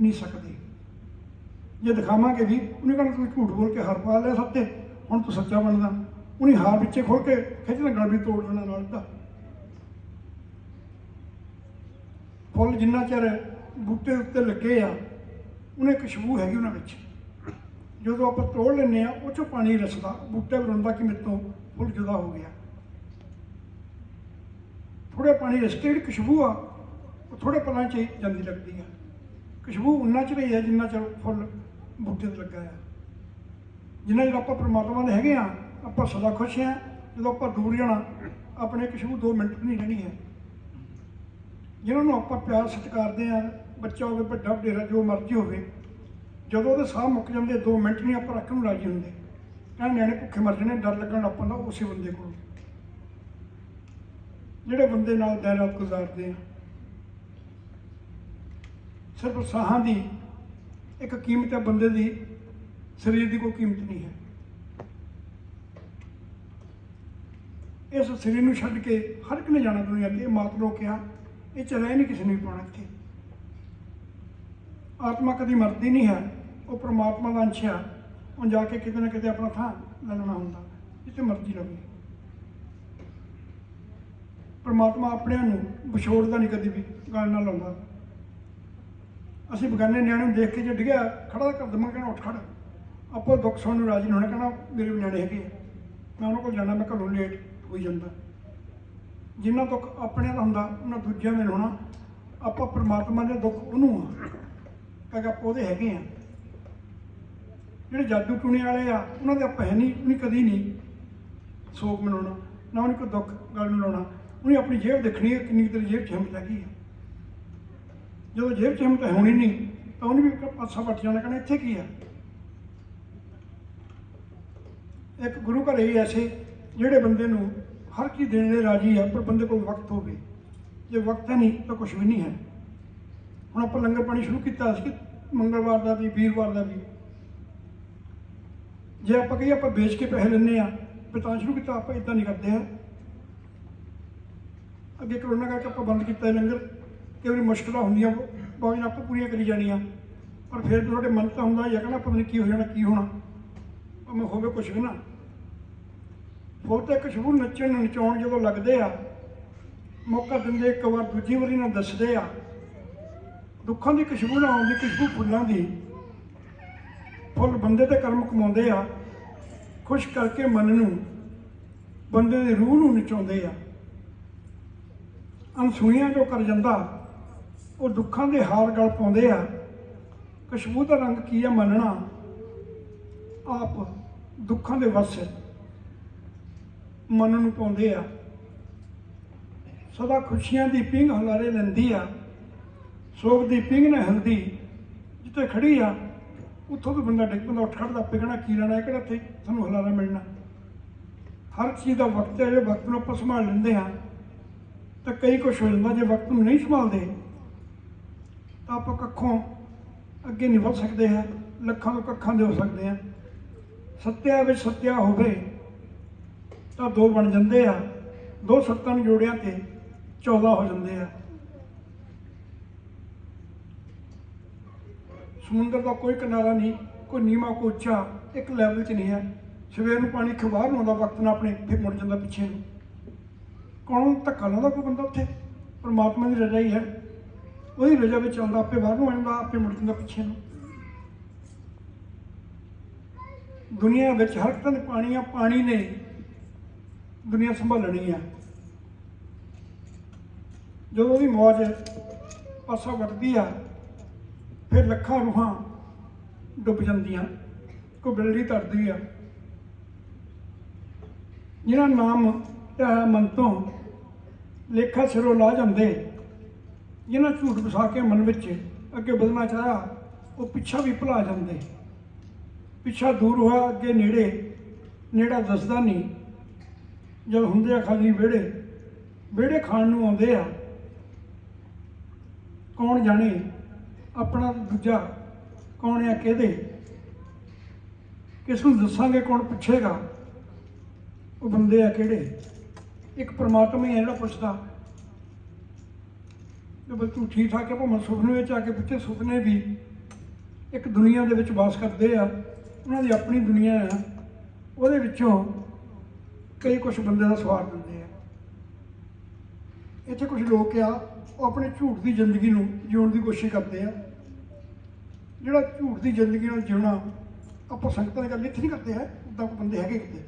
ਨਹੀਂ ਸਕਦੇ। ਜੇ ਦਿਖਾਵਾਂਗੇ ਵੀ, ਉਹਨੇ ਕਹਿੰਦਾ ਤੂੰ ਝੂਠ ਬੋਲ ਕੇ ਹਾਰ ਪਾ ਲਿਆ ਸੱਤੇ, ਹੁਣ ਤੂੰ ਸੱਚਾ ਬਣਦਾ। ਉਹਨੇ ਹਾਰ ਵਿੱਚੇ ਖੋਲ ਕੇ ਖਿੱਚਣਾ ਗਲ ਵੀ ਤੋੜ ਲੈਣਾ ਨਾਲ ਦਾ ਫੁੱਲ ਜਿੰਨਾ ਚਿਰ ਬੂਟੇ ਉੱਤੇ ਲੱਗੇ ਆ, ਉਹਨੇ ਖੁਸ਼ਬੂ ਹੈਗੀ ਉਹਨਾਂ ਵਿੱਚ। ਜਦੋਂ ਆਪਾਂ ਤੋੜ ਲੈਂਦੇ ਆ ਉਹ ਚੋਂ ਪਾਣੀ ਰਸਦਾ, ਬੂਟੇ ਬਣਦਾ ਕਿ ਮੇਰੇ ਤੋਂ ਫੁੱਲ ਜੁਦਾ ਹੋ ਗਿਆ। ਥੋੜੇ ਪਾਣੀ ਰਸ ਕੇ ਜਿਹੜੀ ਖੁਸ਼ਬੂ ਆ, ਉਹ ਥੋੜੇ ਪਲਾਂ 'ਚ ਹੀ ਜਾਂਦੀ ਲੱਗਦੀ ਆ। ਖੁਸ਼ਬੂ ਉਨਾ ਚਿਰ ਹੀ ਹੈ, ਜਿੰਨਾ ਚਿਰ ਫੁੱਲ ਬੂਟੇ ਤੇ ਲੱਗਾ ਆ। ਜਿੰਨਾ ਚਿਰ ਆਪਾਂ ਪਰਮਾਤਮਾ ਦੇ ਹੈਗੇ ਆ, ਆਪਾਂ ਸਦਾ ਖੁਸ਼ ਆ। ਜਦੋਂ ਆਪਾਂ ਦੂਰ ਜਾਣਾ, ਆਪਣੇ ਖੁਸ਼ਬੂ 2 ਮਿੰਟ ਵੀ ਨਹੀਂ ਰਹਿਣੀ ਹੈ ਜਿਨ੍ਹਾਂ ਨੂੰ ਆਪਾਂ ਪਿਆਰ ਸਤਿਕਾਰਦੇ ਆ, ਬੱਚਾ ਹੋਵੇ, ਵੱਡਾ ਵਡੇਰਾ, ਜੋ ਮਰਜ਼ੀ ਹੋਵੇ, ਜਦੋਂ ਉਹਦੇ ਸਾਹ ਮੁੱਕ ਜਾਂਦੇ 2 ਮਿੰਟ ਨਹੀਂ ਆਪਾਂ ਰੱਖਣ ਨੂੰ ਰਾਜੀ ਹੁੰਦੇ। ਕਹਿੰਦੇ ਨਿਆਣੇ ਭੁੱਖੇ ਮਰ ਜਾਣੇ, ਡਰ ਲੱਗਣ ਆਪਾਂ ਦਾ ਉਸੇ ਬੰਦੇ ਕੋਲ। ਜਿਹੜੇ ਬੰਦੇ ਨਾਲ ਦਿਨ ਰਾਤ ਗੁਜ਼ਾਰਦੇ ਆ, ਸਿਰਫ ਸਾਹਾਂ ਦੀ ਇੱਕ ਕੀਮਤ ਹੈ ਬੰਦੇ ਦੀ, ਸਰੀਰ ਦੀ ਕੋਈ ਕੀਮਤ ਨਹੀਂ ਹੈ। ਇਸ ਸਰੀਰ ਨੂੰ ਛੱਡ ਕੇ ਹਰ ਇੱਕ ਨੇ ਜਾਣਾ ਦੁਨੀਆ ਤੇ ਮਾਤ ਲੋਕ ਕਿਹਾ, ਇਹ ਚਲੇ ਨਹੀਂ ਕਿਸੇ ਨੇ ਵੀ ਪਾਉਣਾ ਇੱਥੇ। ਆਤਮਾ ਕਦੀ ਮਰਦੀ ਨਹੀਂ ਹੈ, ਉਹ ਪ੍ਰਮਾਤਮਾ ਦਾ ਅੰਸ਼ ਹੈ ਉਹ ਜਾ ਕੇ ਕਿਤੇ ਨਾ ਕਿਤੇ ਆਪਣਾ ਥਾਂ ਲੈ ਲੈਣਾ ਹੁੰਦਾ, ਜਿੱਥੇ ਮਰਜ਼ੀ ਲਵੇ ਪ੍ਰਮਾਤਮਾ ਆਪਣਿਆਂ ਨੂੰ ਵਿਛੋੜਦਾ ਨਹੀਂ ਕਦੀ ਵੀ, ਗੱਲ ਨਾਲ ਲਾਉਂਦਾ। ਅਸੀਂ ਬਗਾਨੇ ਨਿਆਣੇ ਨੂੰ ਦੇਖ ਕੇ ਜੇ ਡਿੱਗਿਆ ਖੜਾ ਕਰ ਦਵਾਂ, ਕਹਿਣਾ ਉੱਠ, ਖੜ। ਆਪਾਂ ਦੁੱਖ ਸੁਣਨ ਨੂੰ ਰਾਜੀ ਨਹੀਂ ਹੋਣਾ, ਕਹਿਣਾ ਮੇਰੇ ਵੀ ਨਿਆਣੇ ਹੈਗੇ ਆ। ਮੈਂ ਉਹਨਾਂ ਕੋਲ ਜਾਣਾ ਮੈਂ ਘਰੋਂ ਲੇਟ ਹੋਈ ਜਾਂਦਾ। ਜਿੰਨਾ ਦੁੱਖ ਆਪਣਿਆਂ ਦਾ ਹੁੰਦਾ, ਉਹਨਾਂ ਦੂਜਿਆਂ ਦੇ ਨੀ ਹੋਣਾ। ਆਪਾਂ ਪਰਮਾਤਮਾ ਦੇ ਦੁੱਖ ਉਹਨੂੰ ਆ ਕਿਉਂਕਿ ਆਪਾਂ ਉਹਦੇ ਹੈਗੇ ਆ। ਜਿਹੜੇ ਜਾਦੂ ਟੂਣੇ ਵਾਲੇ ਆ, ਉਹਨਾਂ ਦੇ ਆਪਾਂ ਹੈ ਨਹੀਂ ਉਹਨੇ ਕਦੀ ਨਹੀਂ ਸੋਗ ਮਨਾਉਣਾ, ਨਾ ਉਹਨੇ ਕੋਈ ਦੁੱਖ, ਗੱਲ ਨੂੰ ਲਾਉਣਾ ਉਹਨੇ ਆਪਣੀ ਜੇਬ ਦੇਖਣੀ ਹੈ ਕਿੰਨੀ ਕੁ ਤੇਰੀ ਜੇਬ 'ਚ ਹਿੰਮਤ ਹੈਗੀ ਹੈ ਜਦੋਂ ਜੇਬ 'ਚ ਹਿੰਮਤ ਹੋਣੀ ਨਹੀਂ, ਤਾਂ ਉਹਨੇ ਵੀ ਇੱਕ ਪਾਸਾ ਵੱਟ ਜਾਣਾ, ਕਹਿੰਦਾ ਇੱਥੇ ਕੀ ਆ? ਇੱਕ ਗੁਰੂ ਘਰ ਇਹ ਐਸੇ ਜਿਹੜੇ ਬੰਦੇ ਨੂੰ ਹਰ ਚੀਜ਼ ਦੇਣ ਲਈ ਰਾਜੀ ਆ, ਪਰ ਬੰਦੇ ਕੋਲ ਵਕਤ ਹੋਵੇ। ਜੇ ਵਕਤ ਹੈ ਨਹੀਂ, ਤਾਂ ਕੁਝ ਵੀ ਨਹੀਂ ਹੈ। ਹੁਣ ਆਪਾਂ ਲੰਗਰ ਪਾਣੀ ਸ਼ੁਰੂ ਕੀਤਾ ਸੀ, ਮੰਗਲਵਾਰ ਦਾ ਵੀ, ਵੀਰਵਾਰ ਦਾ ਵੀ। ਜੇ ਆਪਾਂ ਕਹੀਏ ਆਪਾਂ ਵੇਚ ਕੇ ਪੈਸੇ ਲੈਣੇ ਆ ਫਿਰ ਤਾਂ ਸ਼ੁਰੂ ਕੀਤਾ, ਆਪਾਂ ਇਦਾਂ ਨਹੀਂ ਕਰਦੇ ਆ ਅੱਗੇ ਕਰੋਨਾ ਕਰਕੇ ਆਪਾਂ ਬੰਦ ਕੀਤਾ ਇਹ ਲੰਗਰ। ਕਈ ਵਾਰੀ ਮੁਸ਼ਕਲਾਂ ਹੁੰਦੀਆਂ ਬਾਕੀ ਆਪਾਂ ਪੂਰੀਆਂ ਕਰੀ ਜਾਣੀਆਂ। ਪਰ ਫਿਰ ਤੁਹਾਡੇ ਮਨ ਤਾਂ ਹੁੰਦਾ ਯਕਣਾ ਕਹਿੰਦਾ ਪਤਾ ਨਹੀਂ ਕੀ ਹੋ ਜਾਣਾ, ਕੀ ਹੋਣਾ। ਭਾਵੇਂ ਹੋਵੇ ਕੁਛ ਵੀ ਨਾ। ਫੁੱਲ ਤਾਂ ਖੁਸ਼ਬੂ ਨੱਚਣ ਨਚਾਉਣ ਜਦੋਂ ਲੱਗਦੇ ਆ, ਮੌਕਾ ਦਿੰਦੇ ਇੱਕ ਵਾਰ, ਦੂਜੀ ਵਾਰੀ ਨਾ ਦੱਸਦੇ ਆ। ਦੁੱਖਾਂ ਦੀ ਖੁਸ਼ਬੂ ਨਾ ਆਉਂਦੀ ਖੁਸ਼ਬੂ ਫੁੱਲਾਂ ਦੀ। ਫੁੱਲ ਬੰਦੇ ਤੇ ਕਰਮ ਕਮਾਉਂਦੇ ਆ। ਖੁਸ਼ ਕਰਕੇ ਮਨ ਨੂੰ, ਬੰਦੇ ਦੀ ਰੂਹ ਨੂੰ ਨਚਾਉਂਦੇ ਆ। ਅਨਸੁਣੀਆਂ ਜੋ ਕਰ ਜਾਂਦਾ ਉਹ ਦੁੱਖਾਂ ਦੇ ਹਾਰ ਗਲ ਪਾਉਂਦੇ ਆ। ਖੁਸ਼ਬੂ ਦਾ ਰੰਗ ਕੀ ਆ ਮੰਨਣਾ? ਆਪ ਦੁੱਖਾਂ ਦੇ ਵਸ ਮਨ ਨੂੰ ਪਾਉਂਦੇ ਆ। ਸਦਾ ਖੁਸ਼ੀਆਂ ਦੀ ਪਿੰਗ ਹਲਾਰੇ ਲੈਂਦੀ ਆ। ਸੋਗ ਦੀ ਪਿੰਗ ਨਾ ਹਿਲਦੀ। ਜਿੱਥੇ ਖੜੀ ਆ, ਉੱਥੋਂ ਵੀ ਬੰਦਾ ਡਿੱਗ ਪੈਂਦਾ, ਉੱਠ ਖੜਦਾ ਆਪੇ ਕੀ ਲੈਣਾ, ਇਹ ਕਿਹੜਾ ਇੱਥੇ ਤੁਹਾਨੂੰ ਹਲਾਰਾ ਮਿਲਣਾ? ਹਰ ਚੀਜ਼ ਦਾ ਵਕਤ ਹੈ, ਜੇ ਵਕਤ ਨੂੰ ਆਪਾਂ ਸੰਭਾਲ ਲੈਂਦੇ ਆ ਤਾਂ ਕਈ ਕੁਛ ਹੋ ਜਾਂਦਾ, ਜੇ ਵਕਤ ਨੂੰ ਨਹੀਂ ਸੰਭਾਲਦੇ ਤਾਂ ਆਪਾਂ ਕੱਖੋਂ ਅੱਗੇ ਨਹੀਂ ਵਧ ਸਕਦੇ ਹੈ, ਲੱਖਾਂ ਤੋਂ ਕੱਖਾਂ ਦੇ ਹੋ ਸਕਦੇ ਆ ਸੱਤਿਆ ਵਿੱਚ ਸੱਤਿਆ ਹੋਵੇ ਤਾਂ ਦੋ ਬਣ ਜਾਂਦੇ ਆ, ਦੋ ਸੱਤਾਂ ਨੂੰ ਜੋੜਿਆ ਤੇ 14 ਹੋ ਜਾਂਦੇ ਆ। ਸਮੁੰਦਰ ਦਾ ਕੋਈ ਕਿਨਾਰਾ ਨਹੀਂ, ਕੋਈ ਨੀਵਾਂ, ਕੋਈ ਉੱਚਾ, ਇੱਕ ਲੈਵਲ 'ਚ ਨਹੀਂ ਹੈ। ਸਵੇਰ ਨੂੰ ਪਾਣੀ ਖਵਾਰ ਨੂੰ ਆਉਂਦਾ, ਵਕਤ ਨਾਲ ਆਪਣੇ ਫਿਰ ਮੁੜ ਜਾਂਦਾ ਪਿੱਛੇ ਨੂੰ। ਕੌਣ ਧੱਕਾ ਲਾਉਂਦਾ ਕੋਈ ਬੰਦਾ ਉੱਥੇ? ਪਰਮਾਤਮਾ ਦੀ ਰਜ਼ਾ ਹੀ ਹੈ। ਉਹਦੀ ਰਜ਼ਾ ਵਿੱਚ ਆਉਂਦਾ, ਆਪੇ ਬਾਹਰ ਨੂੰ ਆ ਆਪੇ ਮੁੜ ਜਾਂਦਾ ਪਿੱਛੇ ਨੂੰ। ਦੁਨੀਆ ਵਿੱਚ ਹਰ ਤਰ੍ਹਾਂ ਪਾਣੀ ਆ, ਪਾਣੀ ਨੇ ਦੁਨੀਆ ਸੰਭਾਲਣੀ ਆ। ਜਦੋਂ ਉਹਦੀ ਮੌਜ ਪਾਸਾ ਵੱਟਦੀ ਆ, ਫਿਰ ਲੱਖਾਂ ਰੂਹਾਂ ਡੁੱਬ ਜਾਂਦੀਆਂ, ਕੋਈ ਬਿਲੜੀ ਤਰਦੀ ਆ। ਜਿਹੜਾ ਨਾਮ ਧਿਆਇਆ ਮਨ ਤੋਂ ਲੇਖਾ ਸਿਰੋਂ ਲਾ ਜਾਂਦੇ। ਜਿਹਨਾਂ ਝੂਠ ਵਸਾ ਕੇ ਮਨ ਵਿੱਚ ਅੱਗੇ ਵਧਣਾ ਚਾਹਿਆ, ਉਹ ਪਿੱਛਾ ਵੀ ਭੁਲਾ ਜਾਂਦੇ। ਪਿੱਛਾ ਦੂਰ ਹੋਇਆ, ਅੱਗੇ ਨੇੜੇ, ਨੇੜਾ ਦੱਸਦਾ ਨਹੀਂ। ਜਦ ਹੁੰਦੇ ਆ ਖਾਲੀ ਵਿਹੜੇ ਵਿਹੜੇ ਖਾਣ ਨੂੰ ਆਉਂਦੇ ਆ। ਕੌਣ ਜਾਣੇ? ਆਪਣਾ ਦੂਜਾ ਕੌਣ ਆ ਕਿਹਦੇ? ਕਿਸ ਨੂੰ ਦੱਸਾਂਗੇ ਕੌਣ ਪੁੱਛੇਗਾ? ਉਹ ਬੰਦੇ ਆ ਕਿਹੜੇ? ਇੱਕ ਪਰਮਾਤਮਾ ਹੀ ਹੈ ਜਿਹੜਾ ਪੁੱਛਦਾ। ਕਿ ਬਸ ਤੂੰ ਠੀਕ ਠਾਕ ਹੈ ਭਾਵੇਂ ਸੁਪਨੇ ਵਿੱਚ ਆ ਕੇ ਬੱਚੇ ਸੁਪਨੇ ਵੀ ਇੱਕ ਦੁਨੀਆ ਦੇ ਵਿੱਚ ਵਾਸ ਕਰਦੇ ਆ, ਉਹਨਾਂ ਦੀ ਆਪਣੀ ਦੁਨੀਆ ਆ, ਉਹਦੇ ਵਿੱਚੋਂ ਕਈ ਕੁਝ ਬੰਦੇ ਦਾ ਸਵਾਰ ਦਿੰਦੇ ਆ। ਇੱਥੇ ਕੁਝ ਲੋਕ ਆ, ਉਹ ਆਪਣੇ ਝੂਠ ਦੀ ਜ਼ਿੰਦਗੀ ਨੂੰ ਜਿਉਣ ਦੀ ਕੋਸ਼ਿਸ਼ ਕਰਦੇ ਆ। ਜਿਹੜਾ ਝੂਠ ਦੀ ਜ਼ਿੰਦਗੀ ਨਾਲ ਜਿਉਣਾ, ਆਪਾਂ ਸੰਗਤਾਂ ਦੀ ਗੱਲ ਇੱਥੇ ਨਹੀਂ ਕਰਦੇ, ਹੈ? ਉਦਾਂ ਬੰਦੇ ਹੈਗੇ ਕਿਤੇ।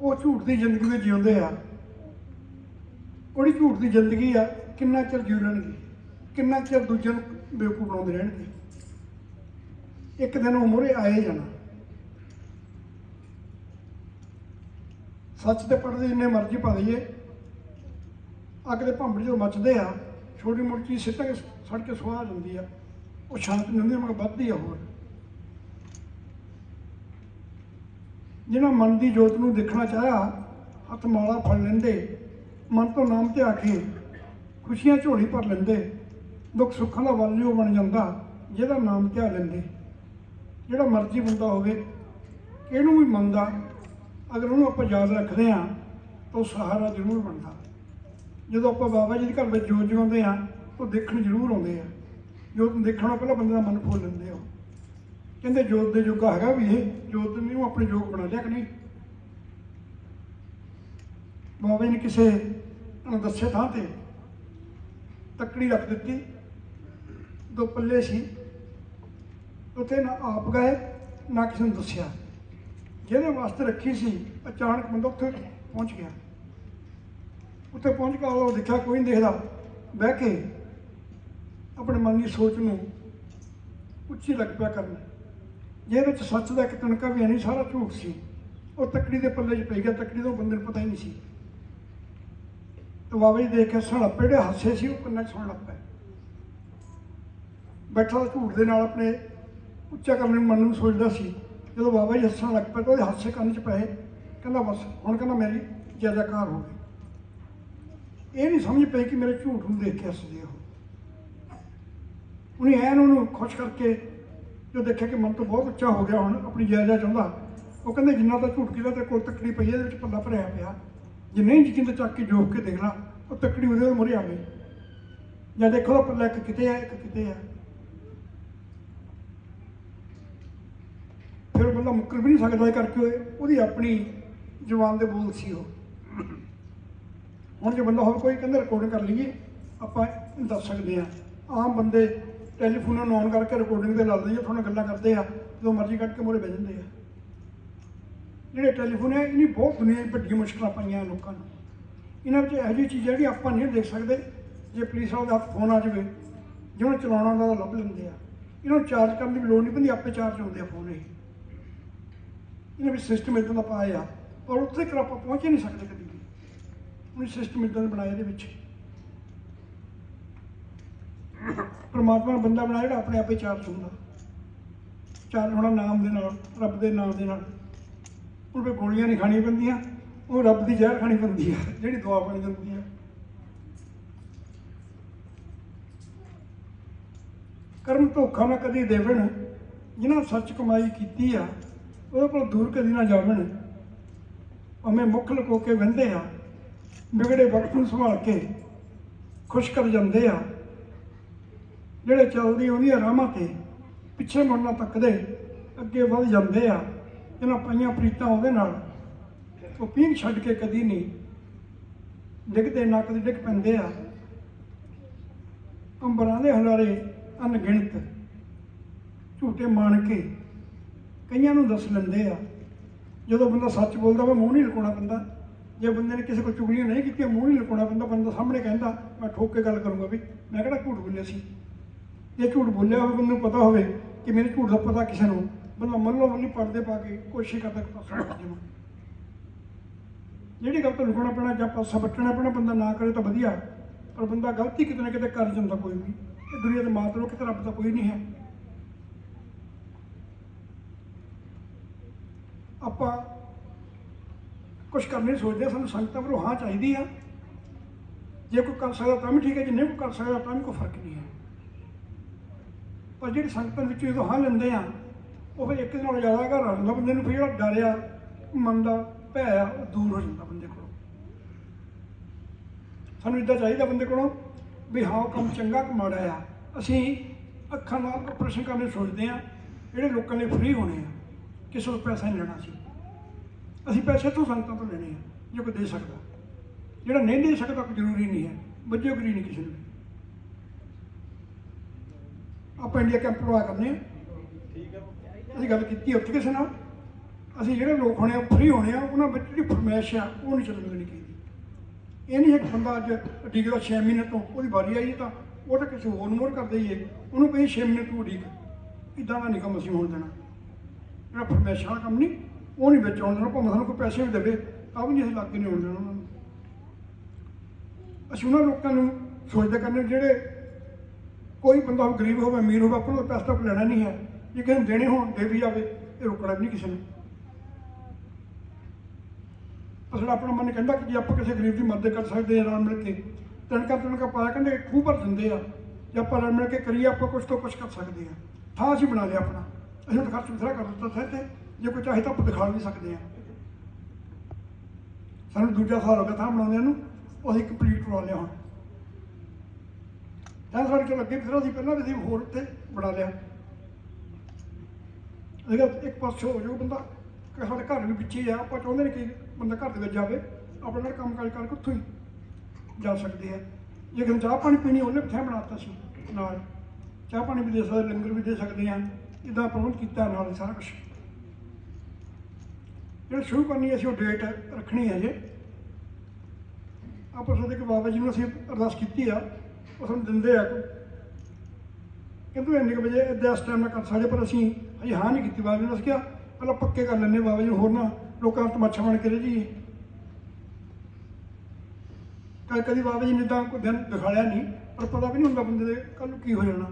ਉਹ ਝੂਠ ਦੀ ਜ਼ਿੰਦਗੀ ਵਿੱਚ ਜਿਉਂਦੇ ਆ। ਉਹਦੀ ਝੂਠ ਦੀ ਜ਼ਿੰਦਗੀ ਆ, ਕਿੰਨਾ ਚਿਰ ਜਿਉ ਕਿੰਨਾ ਚਿਰ ਦੂਜੇ ਨੂੰ ਬੇਵਕੂਫ ਬਣਾਉਂਦੇ ਰਹਿਣਗੇ? ਇੱਕ ਦਿਨ ਉਹ ਮੂਹਰੇ ਆਏ ਜਾਣਾ। ਸੱਚ ਤੇ ਪੜਦੇ ਜਿੰਨੇ ਮਰਜ਼ੀ ਪਾ ਦਈਏ ਅੱਗ ਦੇ ਭਾਂਬੜ ਜੋ ਮੱਚਦੇ ਆ, ਛੋਟੀ ਮੋਟੀ ਚੀਜ਼ ਸਿੱਟਾ ਕੇ ਸੜ ਕੇ ਸੁਆਹ ਜਾਂਦੀ ਆ। ਉਹ ਸ਼ਾਂਤ ਨਹੀਂ ਹੁੰਦੀ, ਮਗਰ ਵੱਧਦੀ ਆ ਹੋਰ। ਜਿਹਨਾਂ ਮਨ ਦੀ ਜੋਤ ਨੂੰ ਦੇਖਣਾ ਚਾਹਿਆ, ਹੱਥ ਮਾਲਾ ਫੜ ਲੈਂਦੇ। ਮਨ ਤੋਂ ਨਾਮ ਤੇ ਆ ਕੇ ਖੁਸ਼ੀਆਂ ਝੋਲੀ ਭਰ ਲੈਂਦੇ, ਦੁੱਖ ਸੁੱਖਾਂ ਦਾ ਵਾਲਿਓ ਬਣ ਜਾਂਦਾ, ਜਿਹਦਾ ਨਾਮ ਧਿਆ ਲੈਂਦੇ। ਜਿਹੜਾ ਮਰਜ਼ੀ ਬੰਦਾ ਹੋਵੇ ਇਹਨੂੰ ਵੀ ਮੰਨਦਾ, ਅਗਰ ਉਹਨੂੰ ਆਪਾਂ ਯਾਦ ਰੱਖਦੇ ਆ ਤਾਂ ਉਹ ਸਹਾਰਾ ਜ਼ਰੂਰ ਬਣਦਾ। ਜਦੋਂ ਆਪਾਂ ਬਾਬਾ ਜੀ ਦੇ ਘਰ ਵਿੱਚ ਜੋਤ ਜਗਾਉਂਦੇ ਆ ਉਹ ਦੇਖਣ ਜ਼ਰੂਰ ਆਉਂਦੇ ਆ। ਜੋਤ ਨੂੰ ਦੇਖਣ ਨਾਲ ਪਹਿਲਾਂ ਬੰਦੇ ਦਾ ਮਨ ਫੁੱਲ ਲੈਂਦੇ ਆ ਉਹ। ਕਹਿੰਦੇ ਜੋਤ ਦੇ ਜੋਗਾ ਹੈਗਾ ਵੀ ਇਹ, ਜੋਤ ਨੂੰ ਆਪਣੇ ਜੋਗ ਬਣਾ ਲਿਆ ਕਿ ਨਹੀਂ? ਬਾਬਾ ਜੀ ਨੇ ਕਿਸੇ ਦੱਸੇ ਥਾਂ ਤੇ ਤੱਕੜੀ ਰੱਖ ਦਿੱਤੀ। ਦੋ ਪੱਲੇ ਸੀ। ਉੱਥੇ ਨਾ ਆਪ ਗਏ, ਨਾ ਕਿਸੇ ਨੂੰ ਦੱਸਿਆ। ਜਿਹਦੇ ਵਾਸਤੇ ਰੱਖੀ ਸੀ, ਅਚਾਨਕ ਬੰਦਾ ਉੱਥੇ ਪਹੁੰਚ ਗਿਆ। ਉੱਥੇ ਪਹੁੰਚ ਕੇ ਉਹ ਦੇਖਿਆ, ਕੋਈ ਨਹੀਂ ਦੇਖਦਾ। ਬਹਿ ਕੇ ਆਪਣੇ ਮਨ ਦੀ ਸੋਚ ਨੂੰ ਉੱਚੀ ਲੱਗ ਪਿਆ ਕਰਨ। ਜਿਹਦੇ ਵਿੱਚ ਸੱਚ ਦਾ ਇੱਕ ਤਣਕਾ ਵੀ ਨਹੀਂ, ਸਾਰਾ ਝੂਠ ਸੀ। ਉਹ ਤੱਕੜੀ ਦੇ ਪੱਲੇ 'ਚ ਪਈ ਗਿਆ। ਤੱਕੜੀ ਤੋਂ ਬੰਦੇ ਨੂੰ ਪਤਾ ਹੀ ਨਹੀਂ ਸੀ। ਤੇ ਬਾਬਾ ਜੀ ਦੇਖ ਕੇ ਹੱਸਣ ਪਏ ਜਿਹੜੇ ਹਾਸੇ ਸੀ ਉਹ ਕੰਨਾਂ 'ਚ ਸੁਣ ਲੱਗ ਪਏ ਬੈਠਾ ਝੂਠ ਦੇ ਨਾਲ ਆਪਣੇ ਉੱਚਾ ਕਰਨ ਨੂੰ ਮਨ ਨੂੰ ਸੋਚਦਾ ਸੀ, ਜਦੋਂ ਬਾਬਾ ਜੀ ਹੱਸਣ ਲੱਗ ਪਏ ਤਾਂ ਉਹਦੇ ਹਾਸੇ ਕੰਨ 'ਚ ਪਏ। ਕਹਿੰਦਾ, ਬਸ, ਹੁਣ ਕਹਿੰਦਾ ਮੇਰੀ ਜੈ ਜੈਕਾਰ ਹੋ ਗਈ। ਇਹ ਨਹੀਂ ਸਮਝ ਪਈ ਕਿ ਮੇਰੇ ਝੂਠ ਨੂੰ ਦੇਖ ਕੇ ਹੱਸਦੇ ਹੋ ਉਹਨੇ ਐਨ ਉਹਨੂੰ ਖੁਸ਼ ਕਰਕੇ ਜੋ ਦੇਖਿਆ ਕਿ ਮਨ ਤੋਂ ਬਹੁਤ ਉੱਚਾ ਹੋ ਗਿਆ, ਹੁਣ ਆਪਣੀ ਜੈਜ਼ਾ ਚਾਹੁੰਦਾ। ਉਹ ਕਹਿੰਦੇ, ਜਿੰਨਾ ਤਾਂ ਝੂਠ ਕੀਤਾ ਤੇ ਕੋਲ ਤੱਕੜੀ ਪਈ ਇਹਦੇ ਵਿੱਚ ਪੱਲਾ ਭਰਿਆ ਪਿਆ। ਜੇ ਨਹੀਂ ਯਕੀਨ ਤਾਂ ਚੱਕ ਕੇ ਜੋਕ ਕੇ ਦੇਖ ਲਾ, ਉਹ ਤੱਕੜੀ ਉਹਦੇ ਮੂਹਰੇ ਆ ਗਈ। ਜਾਂ ਦੇਖੋ ਉਹ ਪੱਲਾ ਇੱਕ ਕਿਤੇ ਹੈ ਇੱਕ ਕਿਤੇ ਹੈ ਫਿਰ ਬੰਦਾ ਮੁੱਕਰ ਵੀ ਨਹੀਂ ਸਕਦਾ ਇਹ ਕਰਕੇ ਉਹਦੀ ਆਪਣੀ ਜ਼ੁਬਾਨ ਦੇ ਬੋਲ ਸੀ ਉਹ। ਹੁਣ ਜੇ ਬੰਦਾ ਹੋਰ ਕੋਈ ਕਹਿੰਦਾ ਰਿਕਾਰਡਿੰਗ ਕਰ ਲਈਏ, ਆਪਾਂ ਦੱਸ ਸਕਦੇ ਆ ਆਮ ਬੰਦੇ ਟੈਲੀਫੋਨਾਂ ਨੂੰ ਆਨ ਕਰਕੇ ਰਿਕਾਰਡਿੰਗ ਤੇ ਲਾ ਦਿੰਦੇ ਤੁਹਾਨੂੰ ਗੱਲਾਂ ਕਰਦੇ ਆ, ਜਦੋਂ ਮਰਜ਼ੀ ਕੱਢ ਕੇ ਮੋਰੇ ਬਹਿ ਜਾਂਦੇ ਆ। ਜਿਹੜੇ ਟੈਲੀਫੋਨ ਹੈ ਇਹਨੀ ਬਹੁਤ ਦੁਨੀਆ 'ਚ ਵੱਡੀਆਂ ਮੁਸ਼ਕਲਾਂ ਪਾਈਆਂ ਲੋਕਾਂ ਨੂੰ। ਇਹਨਾਂ ਵਿੱਚ ਇਹੋ ਜਿਹੀ ਚੀਜ਼ਾਂ ਜਿਹੜੀ ਆਪਾਂ ਨਹੀਂ ਦੇਖ ਸਕਦੇ, ਜੇ ਪੁਲਿਸ ਵਾਲੇ ਦਾ ਫੋਨ ਆ ਜਾਵੇ ਜਿਹਨੂੰ ਚਲਾਉਣਾ ਹੁੰਦਾ ਉਹ ਲੱਭ ਲੈਂਦੇ ਆ। ਇਹਨਾਂ ਨੂੰ ਚਾਰਜ ਕਰਨ ਦੀ ਵੀ ਲੋੜ ਨਹੀਂ ਪੈਂਦੀ, ਆਪੇ ਚਾਰਜ ਹੁੰਦੇ ਆ ਫੋਨ ਇਹ। ਇਹਨਾਂ ਵਿੱਚ ਸਿਸਟਮ ਇਦਾਂ ਦਾ ਪਾਇਆ ਆ, ਪਰ ਉੱਥੇ ਤੱਕ ਆਪਾਂ ਪਹੁੰਚ ਹੀ ਨਹੀਂ ਸਕਦੇ ਕਦੀ ਵੀ। ਉਹਨੇ ਸਿਸਟਮ ਇਦਾਂ ਦਾ ਬਣਾਇਆ ਇਹਦੇ ਵਿੱਚ। ਪਰਮਾਤਮਾ ਨੇ ਬੰਦਾ ਬਣਾਇਆ ਜਿਹੜਾ ਆਪਣੇ ਆਪੇ ਚਾਰਜ ਹੁੰਦਾ। ਚਾਰਜ ਹੋਣਾ ਨਾਮ ਦੇ ਨਾਲ, ਰੱਬ ਦੇ ਨਾਮ ਦੇ ਨਾਲ। ਉਹਦੇ ਗੋਲੀਆਂ ਨਹੀਂ ਖਾਣੀਆਂ ਪੈਂਦੀਆਂ, ਉਹ ਰੱਬ ਦੀ ਜ਼ਹਿਰ ਖਾਣੀ ਪੈਂਦੀ ਆ, ਜਿਹੜੀ ਦੁਆ ਬਣ ਜਾਂਦੀ ਆ। ਕਰਮ ਧੋਖਾ ਨਾ ਕਦੀ ਦੇਵਣ, ਜਿਨ੍ਹਾਂ ਸੱਚ ਕਮਾਈ ਕੀਤੀ ਆ, ਉਹਦੇ ਕੋਲ ਦੂਰ ਕਦੀ ਨਾ ਜਾਵਣ। ਉਵੇਂ ਮੁੱਖ ਲਕੋ ਕੇ ਵੰਦੇ ਆ, ਵਿਗੜੇ ਵਕਤ ਨੂੰ ਸੰਭਾਲ ਕੇ ਖੁਸ਼ ਕਰ ਜਾਂਦੇ ਆ। ਜਿਹੜੇ ਚੱਲਦੀ ਉਹਦੀਆਂ ਰਾਹਾਂ ਤੇ ਪਿੱਛੇ ਮੁੜਨਾ ਤੱਕਦੇ, ਅੱਗੇ ਵੱਧ ਜਾਂਦੇ ਆ। ਇਹਨਾਂ ਪਈਆਂ ਪ੍ਰੀਤਾਂ ਉਹਦੇ ਨਾਲ। ਉਹ ਪੀਂਘ ਛੱਡ ਕੇ ਕਦੀ ਨਹੀਂ। ਡਿੱਗਦੇ ਨੱਕ ਦੇ ਡਿੱਗ ਪੈਂਦੇ ਆ। ਅੰਬਰਾਂ ਦੇ ਹਲਾਰੇ ਅਣਗਿਣਤ। ਝੂਠੇ ਮਾਣ ਕੇ ਕਈਆਂ ਨੂੰ ਦੱਸ ਲੈਂਦੇ ਆ। ਜਦੋਂ ਬੰਦਾ ਸੱਚ ਬੋਲਦਾ ਵਾ, ਮੂੰਹ ਨਹੀਂ ਲੁਕਾਉਣਾ ਪੈਂਦਾ। ਜੇ ਬੰਦੇ ਨੇ ਕਿਸੇ ਕੋਲ ਚੁਗਲੀਆਂ ਨਹੀਂ ਕੀਤੀਆਂ, ਮੂੰਹ ਨਹੀਂ ਲੁਕਾਉਣਾ ਪੈਂਦਾ, ਬੰਦਾ ਸਾਹਮਣੇ ਕਹਿੰਦਾ, ਮੈਂ ਠੋਕ ਕੇ ਗੱਲ ਕਰੂੰਗਾ ਵੀ ਮੈਂ ਕਿਹੜਾ ਝੂਠ ਬੋਲਿਆ ਸੀ? ਜੇ ਝੂਠ ਬੋਲਿਆ ਹੋਵੇ ਬੰਦੇ ਨੂੰ ਪਤਾ ਹੋਵੇ ਕਿ ਮੇਰੇ ਝੂਠ ਦਾ ਪਤਾ ਕਿਸੇ ਨੂੰ ਬੰਦਾ ਮੱਲੋ ਮੱਲੀ ਪਰਦੇ ਪਾ ਕੇ ਕੋਸ਼ਿਸ਼ ਕਰਦਾ ਕਿ ਪਾਸਾ ਹਟ ਜਾਵਾਂ। ਜਿਹੜੀ ਗੱਲ ਤੋਂ ਲੁਕਣਾ ਪੈਣਾ, ਜਾਂ ਪਾਸਾ ਵੱਟਣਾ ਪੈਣਾ, ਬੰਦਾ ਨਾ ਕਰੇ ਤਾਂ ਵਧੀਆ। ਪਰ ਬੰਦਾ ਗਲਤੀ ਕਿਤੇ ਨਾ ਕਿਤੇ ਕਰ ਜਾਂਦਾ ਕੋਈ ਵੀ। ਇਹ ਦੁਨੀਆ ਦੇ ਮਾਤਰੋ ਕਿਤੇ ਰੱਬ ਦਾ ਕੋਈ ਨਹੀਂ ਹੈ। ਆਪਾਂ ਕੁਝ ਕਰਨੇ ਸੋਚਦੇ ਸਾਨੂੰ ਸੰਗਤਾਂ ਵੱਲੋਂ ਹਾਂ ਚਾਹੀਦੀ ਆ। ਜੇ ਕੋਈ ਕਰ ਸਕਦਾ ਤਾਂ ਵੀ ਠੀਕ ਹੈ, ਜੇ ਨਹੀਂ ਕੋਈ ਕਰ ਸਕਦਾ ਤਾਂ ਵੀ ਕੋਈ ਫ਼ਰਕ ਨਹੀਂ ਹੈ। ਪਰ ਜਿਹੜੀ ਸੰਗਤਾਂ ਵਿੱਚ ਜਦੋਂ ਹਾਂ ਲੈਂਦੇ ਆ ਉਹ ਫਿਰ ਇੱਕ ਦਿਨ ਨਾਲ ਜ਼ਿਆਦਾ ਘਰ ਆ ਜਾਂਦਾ, ਬੰਦੇ ਨੂੰ ਫਿਰ ਜਿਹੜਾ ਡਰ ਮਨ ਦਾ ਭੈ ਆ, ਉਹ ਦੂਰ ਹੋ ਜਾਂਦਾ ਬੰਦੇ ਕੋਲੋਂ। ਸਾਨੂੰ ਇਦਾਂ ਚਾਹੀਦਾ ਬੰਦੇ ਕੋਲੋਂ ਵੀ ਹਾਂ, ਉਹ ਕੰਮ ਚੰਗਾ ਕਮਾੜਾ ਆ। ਅਸੀਂ ਅੱਖਾਂ ਨਾਲ ਆਪਰੇਸ਼ਨ ਕਰਨੇ ਸੋਚਦੇ ਆ ਜਿਹੜੇ ਲੋਕਾਂ ਲਈ ਫ੍ਰੀ ਹੋਣੇ ਆ, ਕਿਸੇ ਤੋਂ ਪੈਸਾ ਨਹੀਂ ਲੈਣਾ ਸੀ। ਅਸੀਂ ਪੈਸੇ ਤੋਂ ਸੰਗਤਾਂ ਤੋਂ ਲੈਣੇ ਆ, ਜੇ ਕੋਈ ਦੇ ਸਕਦਾ। ਜਿਹੜਾ ਨਹੀਂ ਦੇ ਸਕਦਾ, ਕੋਈ ਜ਼ਰੂਰੀ ਨਹੀਂ ਹੈ। ਬੱਜੋਗਰੀ ਨਹੀਂ ਕਿਸੇ ਨੂੰ। ਵੀ। ਆਪਾਂ ਇੰਡੀਆ ਕੈਂਪ ਲਵਾ ਕਰਨੇ ਹੈ। ਅਸੀਂ ਗੱਲ ਕੀਤੀ ਉੱਥੇ ਕਿਸੇ ਨਾਲ, ਅਸੀਂ ਜਿਹੜੇ ਲੋਕ ਹੋਣੇ ਆ ਫਰੀ ਹੋਣੇ ਆ, ਉਹਨਾਂ ਵਿੱਚ ਜਿਹੜੀ ਫਰਮਾਇਸ਼ ਆ, ਉਹ ਨਹੀਂ ਚੱਲਣ ਦੇਣੀ ਚਾਹੀਦੀ। ਇਹ ਨਹੀਂ ਇੱਕ ਬੰਦਾ ਅੱਜ ਡਿਗਰਾ 6 ਮਹੀਨੇ ਤੋਂ ਉਹਦੀ ਵਾਰੀ ਆਈ ਤਾਂ ਉਹ ਤਾਂ ਕਿਸੇ ਹੋਰ ਨੂੰ ਮੋਰ ਕਰ ਦਈਏ ਉਹਨੂੰ ਕਹੀ 6 ਮਹੀਨੇ ਤੂੰ ਉਡੀਕ ਇਦਾਂ ਦਾ ਨਹੀਂ ਕੰਮ ਅਸੀਂ ਹੋਣ ਦੇਣਾ। ਜਿਹੜਾ ਫਰਮਾਇਸ਼ ਵਾਲਾ ਕੰਮ ਨਹੀਂ, ਉਹ ਨਹੀਂ ਵਿੱਚ ਆਉਣ ਦੇਣਾ। ਭਾਵੇਂ ਸਾਨੂੰ ਕੋਈ ਪੈਸੇ ਵੀ ਦੇਵੇ, ਤਾਂ ਵੀ ਨਹੀਂ ਅਸੀਂ ਲੱਗ ਕੇ ਨਹੀਂ ਆਉਣ ਦੇਣਾ ਉਹਨਾਂ ਨੂੰ। ਅਸੀਂ ਉਹਨਾਂ ਲੋਕਾਂ ਨੂੰ ਸੋਚਦੇ ਕਰਨੇ ਜਿਹੜੇ ਕੋਈ ਬੰਦਾ ਹੋਵੇ, ਗਰੀਬ ਹੋਵੇ, ਅਮੀਰ ਹੋਵੇ, ਆਪਾਂ ਨੂੰ ਪੈਸਾ ਤਾਂ ਲੈਣਾ ਨਹੀਂ ਹੈ। ਜੇ ਕਿਸੇ ਨੂੰ ਦੇਣੇ ਹੋਣ, ਦੇ ਵੀ ਜਾਵੇ ਇਹ ਰੋਕਣਾ ਵੀ ਨਹੀਂ ਕਿਸੇ ਨੂੰ। ਅਸਲ ਆਪਣਾ ਮਨ ਕਹਿੰਦਾ ਕਿ ਜੇ ਆਪਾਂ ਕਿਸੇ ਗਰੀਬ ਦੀ ਮਦਦ ਕਰ ਸਕਦੇ ਹਾਂ ਰਲ ਮਿਲ ਕੇ, ਤਣਕਾ ਤਣਕਾ ਪਾਇਆ ਕਹਿੰਦੇ ਖੂਹ ਭਰ ਦਿੰਦੇ ਆ। ਜੇ ਆਪਾਂ ਰਲ ਮਿਲ ਕੇ ਕਰੀਏ, ਆਪਾਂ ਕੁਝ ਤੋਂ ਕੁਝ ਕਰ ਸਕਦੇ ਹਾਂ। ਥਾਂ ਅਸੀਂ ਬਣਾ ਲਿਆ ਆਪਣਾ। ਅਸੀਂ ਤਾਂ ਖਰਚ ਬਥੇਰਾ ਕਰ ਦਿੱਤਾ ਸੀ ਤੇ ਜੇ ਕੋਈ ਚਾਹੇ ਤਾਂ ਆਪਾਂ ਦਿਖਾ ਵੀ ਸਕਦੇ ਹਾਂ। ਸਾਨੂੰ ਦੂਜਾ ਸਾਲ ਹੋ ਗਿਆ ਥਾਂ ਬਣਾਉਂਦੇ ਨੂੰ, ਉਹ ਅਸੀਂ ਕੰਪਲੀਟ ਕਰਵਾ ਲਿਆ ਹੁਣ। ਤਾਂ ਸਾਡੇ ਕੋਲ ਅੱਗੇ ਫਿਰ ਅਸੀਂ ਪਹਿਲਾਂ ਵੀ ਅਸੀਂ ਹੋਰ ਉੱਥੇ ਬਣਾ ਲਿਆ। ਅਗਰ ਇੱਕ ਪਾਸੇ ਹੋ ਜਾਊ, ਬੰਦਾ ਕਿ, ਸਾਡੇ ਘਰ ਵੀ ਵਿੱਚ ਆ, ਆਪਾਂ ਚਾਹੁੰਦੇ ਨੇ ਕਿ ਬੰਦਾ ਘਰ ਦੇ ਵਿੱਚ ਜਾਵੇ, ਆਪਣਾ ਨਾਲ ਕੰਮ ਕਾਜ ਕਰਕੇ ਉੱਥੋਂ ਹੀ ਜਾ ਸਕਦੇ ਆ। ਜੇ ਕਿਸੇ ਚਾਹ ਪਾਣੀ ਪੀਣੀ ਉਹਨੇ ਵੀ ਥਾਂ ਬਣਾਤਾ ਸੀ? ਨਾਲ। ਚਾਹ ਪਾਣੀ ਵੀ ਦੇ ਸਕਦੇ, ਲੰਗਰ ਵੀ ਦੇ ਸਕਦੇ ਆ। ਇਦਾਂ ਪ੍ਰਬੰਧ ਕੀਤਾ ਨਾਲ ਸਾਰਾ ਕੁਝ ਜਿਹੜਾ ਸ਼ੁਰੂ ਕਰਨੀ ਅਸੀਂ ਉਹ ਡੇਟ ਰੱਖਣੀ ਹੈ ਜੇ ਆਪਾਂ ਸੋਚਦੇ ਕਿ ਬਾਬਾ ਜੀ ਨੂੰ ਅਸੀਂ ਅਰਦਾਸ ਕੀਤੀ ਆ, ਉਹ ਸਾਨੂੰ ਦਿੰਦੇ ਆ। ਕਹਿੰਦੇ ਇੰਨੇ ਕੁ ਵਜੇ ਇੱਦਾਂ ਇਸ ਟਾਈਮ ਨਾਲ ਕਰ ਸਕਦੇ ਪਰ ਅਸੀਂ ਅਜੇ ਹਾਂ ਨਹੀਂ ਕੀਤੀ ਬਾਬਾ ਜੀ ਨੇ, ਅਸੀਂ ਕਿਹਾ ਪਹਿਲਾਂ ਪੱਕੇ ਕਰ ਲੈਂਦੇ ਹਾਂ ਬਾਬਾ ਜੀ ਨੂੰ, ਹੋਰ ਨਾ ਲੋਕਾਂ ਨੂੰ ਤਮਾਸ਼ਾ ਬਣ ਕੇ ਰਹਿ ਜੀ ਕਦੇ ਕਦੀ ਬਾਬਾ ਜੀ ਨੇ ਤਾਂ ਕੋਈ ਦਿਨ ਦਿਖਾਲਿਆ ਨਹੀਂ, ਪਰ ਪਤਾ ਵੀ ਨਹੀਂ ਹੁੰਦਾ ਬੰਦੇ ਦੇ ਕੱਲ ਨੂੰ ਕੀ ਹੋ ਜਾਣਾ।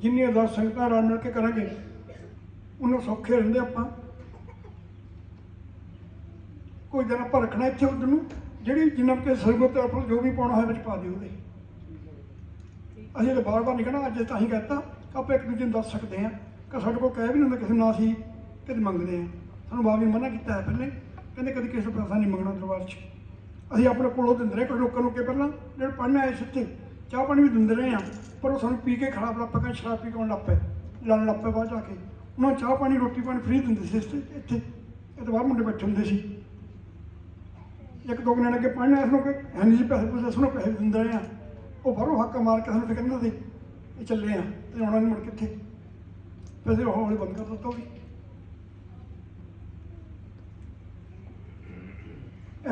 ਜਿੰਨੀਆਂ ਅਰਦਾਸ ਸੰਗਤਾਂ ਰਲ ਮਿਲ ਕੇ ਕਰਾਂਗੇ, ਉਹਨਾਂ ਸੌਖੇ ਰਹਿੰਦੇ ਆਪਾਂ। ਕੋਈ ਦਿਨ ਆਪਾਂ ਰੱਖਣਾ ਇੱਥੇ ਉਧਰ ਨੂੰ, ਜਿਹੜੀ ਜਿੰਨਾ ਕਿ ਸਰਬਤ ਤਰਫੋਂ ਜੋ ਵੀ ਪਾਉਣਾ ਹੋਇਆ ਵਿੱਚ ਪਾ ਦਿਓ ਉਹਦੇ। ਅਸੀਂ ਤਾਂ ਬਾਰ ਬਾਰ ਨਹੀਂ ਅੱਜ ਤਾਂ ਹੀ ਕਹਤਾ। ਆਪਾਂ ਇੱਕ ਦੂਜੇ ਨੂੰ ਦੱਸ ਸਕਦੇ ਹਾਂ ਕਿ ਸਾਡੇ ਕੋਲ ਕਹਿ ਵੀ ਨਹੀਂ ਹੁੰਦਾ ਕਿਸੇ ਨਾਲ ਅਸੀਂ ਕਦੇ ਮੰਗਦੇ ਹਾਂ। ਸਾਨੂੰ ਬਾਬਾ ਜੀ ਮਨਾ ਕੀਤਾ ਹੈ ਪਹਿਲੇ। ਕਹਿੰਦੇ ਕਦੇ ਕਿਸੇ ਤੋਂ ਪੈਸਾ ਨਹੀਂ ਮੰਗਣਾ ਦਰਬਾਰ 'ਚ। ਅਸੀਂ ਆਪਣੇ ਕੋਲ ਉਹ ਦਿੰਦੇ ਰਹੇ ਕੁਝ ਲੋਕਾਂ ਨੂੰ ਕਿ ਪਹਿਲਾਂ ਜਿਹੜੇ ਪੜ੍ਹਨ ਆਏ ਸੀ ਇੱਥੇ ਚਾਹ ਪਾਣੀ ਵੀ ਦਿੰਦੇ ਰਹੇ ਆ ਪਰ ਉਹ ਸਾਨੂੰ ਪੀ ਕੇ ਖਰਾਬ ਲੱਗ ਪਏ ਸ਼ਰਾਬ ਪੀ ਕੇ ਆਉਣ ਲੱਗ ਪਏ ਲੜਨ ਲੱਗ ਪਏ ਬਾਅਦ ਜਾ ਕੇ। ਉਹਨਾਂ ਨੂੰ ਚਾਹ ਪਾਣੀ, ਰੋਟੀ ਪਾਣੀ ਫ੍ਰੀ ਦਿੰਦੇ ਸੀ ਇੱਥੇ ਇੱਥੇ। ਇਹ ਬਾਹਰ ਮੁੰਡੇ ਬੈਠੇ ਹੁੰਦੇ ਸੀ। ਇੱਕ ਦੋ ਦਿਨ ਅੱਗੇ ਪੜ੍ਹਨ ਆਏ ਨੂੰ ਕਿ ਹੈ ਨਹੀਂ ਜੀ ਪੈਸੇ ਪੂਸੇ ਸੁਣੋ, ਪੈਸੇ ਦਿੰਦੇ ਰਹੇ ਆ ਉਹ ਬਾਹਰੋਂ ਹੱਕ ਮਾਰ ਕੇ ਸਾਨੂੰ ਫਿਰ ਕਹਿੰਦੇ ਸੀ ਇਹ ਚੱਲੇ ਆ ਤੇ ਆਉਣਾ ਨਹੀਂ ਮੁੜ ਕਿੱਥੇ ਪੈਸੇ ਹੌਲੀ ਬੰਦ ਕਰ ਦਿੱਤਾ ਵੀ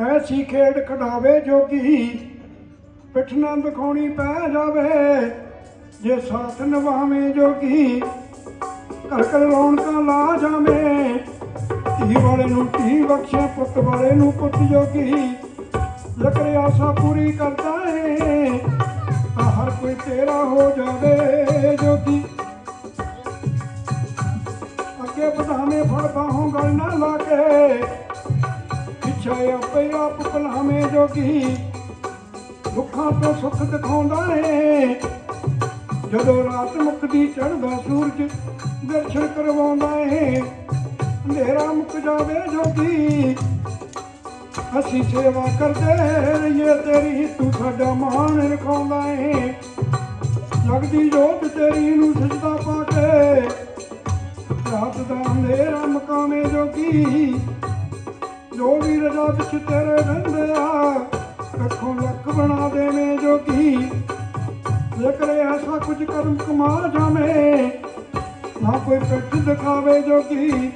ਐਸੀ ਖੇਡ ਖਡਾਵੇ ਜੋਗੀ ਪਿੱਠ ਨਾ ਦਿਖਾਉਣੀ ਪੈ ਜਾਵੇ, ਜੇ ਸਾਥ ਨਿਭਾਵੇਂ ਜੋਗੀ, ਘਰ ਘਰ ਰੌਣਕਾਂ ਲਾ ਜਾਵੇਂ। ਧੀ ਵਾਲੇ ਨੂੰ ਧੀ ਬਖਸ਼ੇ, ਪੁੱਤ ਵਾਲੇ ਨੂੰ ਪੁੱਤ ਜੋਗੀ ਲਕਰ ਆਸਾ ਪੂਰੀ ਕਰਦਾ ਏ। ਕੋਈ ਤੇਰਾ ਹੋ ਜਾਵੇ ਜੋਗੀ। ਅੱਗੇ ਵਧਾਵੇਂ ਫੜ ਬਾਹੋਂ ਗੱਲ ਨਾ ਲਾ ਕੇ। ਪਿੱਛੇ ਆਪੇ ਆਪ ਭਲਾਵੇਂ ਜੋਗੀ। ਦੁੱਖਾਂ ਤੋਂ ਸੁੱਖ ਦਿਖਾਉਂਦਾ ਏ। ਜਦੋਂ ਰਾਤ ਮੁੱਕਦੀ ਚੜਦਾ ਸੂਰਜ ਦਰਸ਼ਨ ਕਰਵਾਉਂਦਾ ਏ। ਹਨੇਰਾ ਮੁੱਕ ਜਾਵੇ ਜੋਗੀ। ਅਸੀਂ ਸੇਵਾ ਕਰਦੇ ਰਹੀਏ, ਤੇਰੀ ਤੂੰ ਸਾਡਾ ਮਾਣ ਰਖਾਉਂਦਾ ਏ। ਲੱਗਦੀ ਜੋਤ ਤੇਰੀ ਨੂੰ ਸਜਦਾ ਪਾ ਕੇ, ਰਾਤ ਦਾ ਹਨੇਰਾ ਮਕਾਵੇਂ ਜੋਗੀ। ਜੋ ਵੀ ਰਜਾ ਵਿੱਚ ਤੇਰੇ ਰਹਿੰਦੇ ਆ ਕੱਖੋਂ ਲੱਖ ਬਣਾ ਦੇਵੇਂ ਜੋਗੀ। ਜੇਕਰ ਐਸਾ ਕੁਝ ਕਰਮ ਕਮਾ ਜਾਵੇਂ, ਨਾ ਕੋਈ ਪਿੱਠ ਦਿਖਾਵੇ ਜੋਗੀ।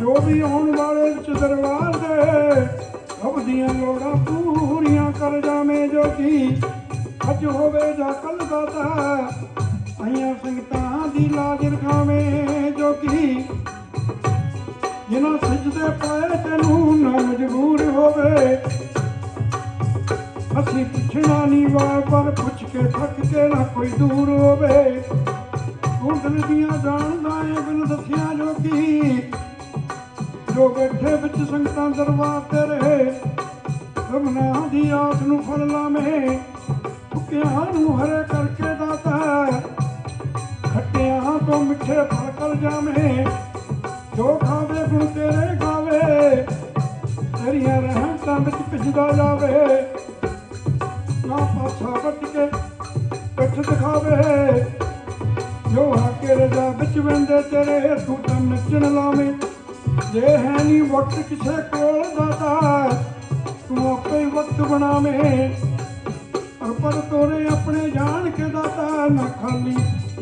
ਜੋ ਵੀ ਆਉਣ ਵਾਲੇ ਵਿੱਚ ਦਰਬਾਰ ਦੇ ਸਭ ਦੀਆਂ ਲੋੜਾਂ ਪੂਰੀਆਂ ਕਰ ਜਾਵੇਂ ਜੋਗੀ ਅੱਜ ਹੋਵੇ ਜਾਂ ਕੱਲ ਦਾਤਾ ਆਈਆਂ ਸੰਗਤਾਂ ਦੀ ਲਾਜ ਰਖਾਵੇਂ ਜੋਗੀ ਜਿਨ੍ਹਾਂ ਸਜਦੇ ਪਾਏ ਤੈਨੂੰ ਨਾ ਮਜਬੂਰ ਹੋਵੇ। ਅਸੀਂ ਪੁੱਛਣਾ ਨਹੀਂ ਵਾਰ ਪਰ ਪੁੱਛ ਕੇ, ਥੱਕ ਕੇ ਨਾ ਕੋਈ ਦੂਰ ਹੋਵੇ। ਤੂੰ ਦਿਲ ਦੀਆਂ ਜਾਣਦਾ ਏ ਬਿਨ ਦੱਸਿਆ ਜੋਗੀ ਜੋ ਬੈਠੇ ਵਿੱਚ ਸੰਗਤਾਂ ਦਰਬਾਰ ਤੇ ਰਹੇ, ਰਮਨਾ ਦੀ ਆਸ ਨੂੰ ਫੜ ਲਾਵੇਂ ਭੁੱਖਿਆਂ ਨੂੰ ਹਰੇ ਕਰਕੇ ਦਾਤਾ ਖੱਟਿਆਂ ਤੋਂ ਮਿੱਠੇ ਫਲ ਕਰ ਜਾਵੇਂ, ਜੋ ਖਾਵੇ ਗੁਣ ਤੇਰੇ ਗਾਵੇ, ਤੇਰੀਆਂ ਰਹਿਮਤਾਂ ਵਿੱਚ ਭਿੱਜਦਾ ਜਾਵੇ। ਨਾ ਪਾਸਾ ਵੱਟ ਕੇ ਪਿੱਠ ਦਿਖਾਵੇ, ਜੋ ਆ ਰਜਾ ਵਿੱਚ ਵੰਦੇ ਤੇਰੇ ਤੂੰ ਤਾਂ ਨੱਚਣ ਲਾਵੇਂ। ਜੇ ਹੈ ਨਹੀਂ ਵਕਤ ਕਿਸੇ ਕੋਲ ਦਾਤਾ ਤੂੰ ਆਪੇ ਹੀ ਵਕਤ ਬਣਾਵੇਂ। ਪਰ ਪਰ ਤੋਰੇ ਆਪਣੇ ਜਾਣ ਕੇ ਦਾਤਾ ਨਾ ਖਾਲੀ,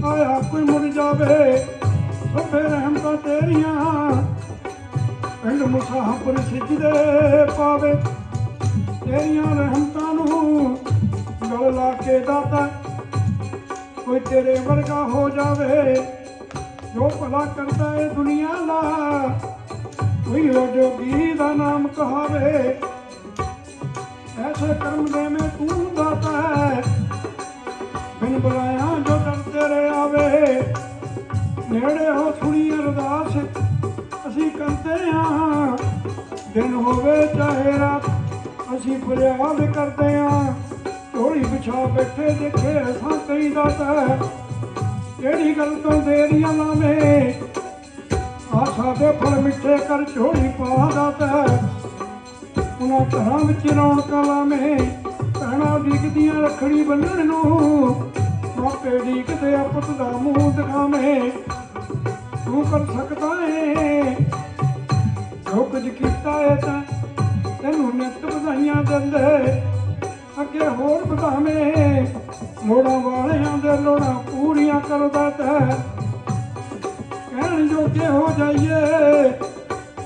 ਆਇਆ ਕੋਈ ਮੁੜ ਜਾਵੇ। ਸਭੇ ਰਹਿਮਤਾਂ ਤੇਰੀਆਂ, ਪਿੰਡ ਮੁਸਾਫਰ ਸਿੱਜਦੇ ਪਾਵੇ। ਤੇਰੀਆਂ ਰਹਿਮਤਾਂ ਨੂੰ ਗਲ ਲਾ ਕੇ ਦਾਤਾ, ਕੋਈ ਤੇਰੇ ਵਰਗਾ ਹੋ ਜਾਵੇ। ਜੋ ਭਲਾ ਕਰਦਾ ਏ ਦੁਨੀਆ ਦਾ ਕੋਈ ਜੋਗੀ ਦਾ ਨਾਮ ਕਹਾਵੇ। ਐਸੇ ਕਰਮ ਦੇ ਮੈਂ ਤੂੰ ਦਾਤਾ ਹੈ ਬਿਨ ਬੁਲਾਇਆ ਜੋ ਦਰ ਤੇਰੇ ਆਵੇ। ਨੇੜੇ ਹੋ ਸੁਣੀ ਅਰਦਾਸ, ਅਸੀਂ ਕਰਦੇ ਹਾਂ ਦਿਨ ਹੋਵੇ ਚਾਹੇ ਰਾਤ, ਅਸੀਂ ਫਰਿਆਦ ਕਰਦੇ ਹਾਂ ਝੋਲੀ ਵਿਛਾ ਬੈਠੇ ਦੇਖੇ ਅਸਾਂ ਕਈ ਦਾਤਾ। ਕਿਹੜੀ ਗੱਲ ਤੋਂ ਦੇਰੀਆਂ ਲਾਵੇਂ? ਆਸਾ ਦੇ ਫਲ ਮਿੱਠੇ ਕਰ ਝੋਲੀ ਪਾ ਦਾਤਾ ਉਹਨਾਂ ਘਰਾਂ ਵਿੱਚ ਰੌਣਕਾਂ ਲਾਵੇਂ, ਭੈਣਾਂ ਡੀਕਦੀਆਂ ਰੱਖੜੀ ਬੰਨਣ ਨੂੰ। ਮਾਪੇ ਡੀਕਦੇ ਆਪਤ ਦਾ ਮੂੰਹ ਦਿਖਾਵੇਂ, ਤੂੰ ਕਰ ਸਕਦਾ ਏ। ਜੋ ਕੁਝ ਕੀਤਾ ਏ ਤਾਂ ਤੈਨੂੰ ਨਿਤ ਵਧਾਈਆਂ ਦਿੰਦੇ, ਅੱਗੇ ਹੋਰ ਵਧਾਵੇਂ। ਲੋੜਾਂ ਵਾਲਿਆਂ ਦੇ ਲੋੜਾਂ ਪੂਰੀਆਂ ਕਰਦਾ ਤੈ। ਕਹਿਣ ਜੋਗੇ ਹੋ ਜਾਈਏ।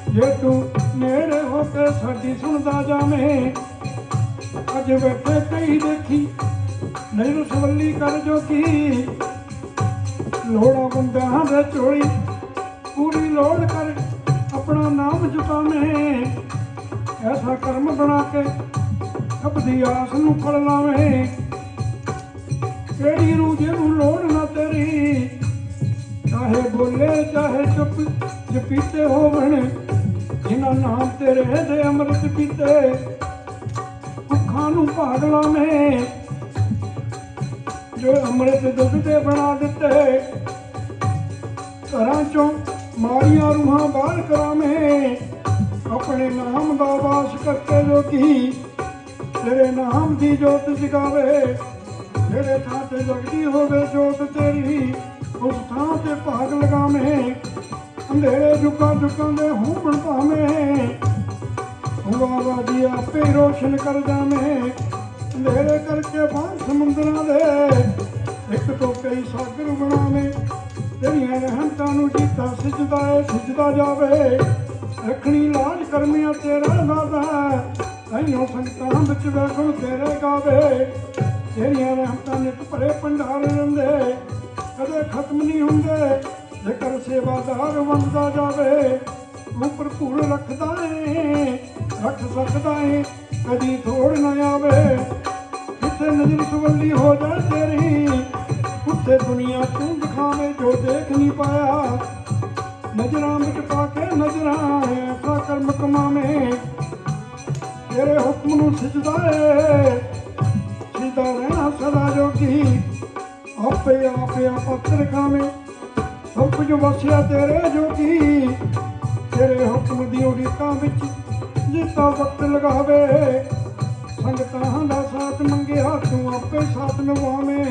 ਜੇ ਤੂੰ ਨੇੜੇ ਹੋ ਕੇ ਸਾਡੀ ਸੁਣਦਾ ਜਾਵੇਂ। ਅੱਜ ਬੈਠੇ ਕਈ ਦੇਖੀ ਨਹੀਂ ਰਸਵੱਲੀ ਕਰ ਜੋਗੀ। ਲੋੜਾ ਬੰਦਿਆਂ ਦੇ ਚੋਲੀ, ਪੂਰੀ ਲੋੜ ਕਰ ਆਪਣਾ ਨਾਮ ਜਪਾਵੇਂ। ਐਸਾ ਕਰਮ ਬਣਾ ਕੇ ਆਪਦੀ ਆਸ ਨੂੰ ਫੜ ਲਾਵੇਂ। ਕਿਹੜੀ ਰੂਹ ਜਿਹਨੂੰ ਲੋੜ ਨਾ ਤੇਰੀ ਚਾਹੇ ਬੋਲੇ ਚਾਹੇ ਚੁੱਪ ਜਪੀਤੇ ਹੋਵਣ, ਜਿਨ੍ਹਾਂ ਨਾਮ ਤੇਰੇ ਦੇ ਅੰਮ੍ਰਿਤ ਪੀਤੇ। ਭੁੱਖਾਂ ਨੂੰ ਭਾਗ ਲਾਵੇਂ ਜੋ ਅੰਮ੍ਰਿਤ ਦੁੱਧ ਦੇ ਬਣਾ ਦਿੱਤੇ। ਘਰਾਂ ਚੋਂ ਮਾਰੀਆਂ ਰੂਹਾਂ ਬਾਹਰ ਕਰਾਵੇਂ। ਆਪਣੇ ਨਾਮ ਦਾ ਵਾਸ ਕਰਕੇ ਲੋਕੀ ਤੇਰੇ ਨਾਮ ਦੀ ਜੋਤ ਜਗਾਵੇ। ਜਿਹੜੇ ਥਾਂ ਤੇ ਜਗਦੀ ਹੋਵੇ ਜੋਤ ਤੇਰੀ ਉਸ ਥਾਂ ਤੇ ਭਾਗ ਲਗਾਵੇਂ। ਅੰਧੇਰੇ ਜੁਕਾਂ ਜੁਕਾਂ ਦੇ ਹੂਣ ਭਾਵੇਂ ਹਵਾ ਦੀ ਆਪੇ ਰੋਸ਼ਨ ਕਰ ਜਾਵੇਂ। ਅੰਧੇਰੇ ਕਰਕੇ ਬਾਹਰ ਸਮੁੰਦਰਾਂ ਦੇ ਇੱਕ ਤੋਂ ਕਈ ਸਾਗਰ ਬਣਾਵੇਂ। ਤੇਰੀਆਂ ਰਹਿਮਤਾਂ ਨੂੰ ਜੀਤਾ ਸਿਜਦਾ ਏ ਸਿਜਦਾ ਜਾਵੇ। ਰੱਖਣੀ ਲਾਜ ਕਰਮੀਆਂ ਤੇਰਾ ਦਾਦਾ ਤਾਈਓ ਸੰਗਤਾਂ ਵਿੱਚ ਵੇਖਣ ਤੇਰੇ ਗਾਵੇ। ਤੇਰੀਆਂ ਰਹਿਮਤਾਂ ਨਿਤ ਭਰੇ ਭੰਡਾਰ ਰਹਿੰਦੇ ਕਦੇ ਖਤਮ ਨਹੀਂ ਹੁੰਦੇ, ਜੇਕਰ ਸੇਵਾਦਾਰ ਵੰਡਦਾ ਜਾਵੇ, ਤੂੰ ਭਰਪੂਰ ਰੱਖਦਾ ਏ, ਰੱਖ ਸਕਦਾ ਏ, ਕਦੀ ਥੋੜ ਨਾ ਆਵੇ। ਜਿੱਥੇ ਨਜ਼ਰ ਸੁਵੱਲੀ ਹੋ ਜਾ ਤੇਰੀ, ਉੱਥੇ ਦੁਨੀਆ ਤੂੰ ਦਿਖਾਵੇਂ ਜੋ ਦੇਖ ਨਹੀਂ ਪਾਇਆ। ਨਜ਼ਰਾਂ ਵਿੱਚ ਪਾ ਕੇ ਨਜ਼ਰਾਂ, ਐਸਾ ਕਰਮ ਕਮਾਵੇਂ। ਤੇਰੇ ਹੁਕਮ ਨੂੰ ਸਿਜਦਾ ਏ, ਸਿੱਧਾ ਰਹਿਣਾ ਸਦਾ ਜੋਗੀ। ਆਪੇ ਆਪਿਆ ਪੱਤਰ ਖਾਵੇਂ। ਸਭ ਕੁਝ ਵਸਿਆ ਤੇਰੇ ਜੋਗੀ, ਤੇਰੇ ਹੁਕਮ ਦੀ ਉਡੀਕਾਂ ਵਿੱਚ ਜਿੱਤਾ ਵਕਤ ਲਗਾਵੇ। ਸੰਗਤਾਂ ਦਾ ਸਾਥ ਮੰਗਿਆ, ਤੂੰ ਆਪੇ ਸਾਥ ਨਿਭਾਵੇਂ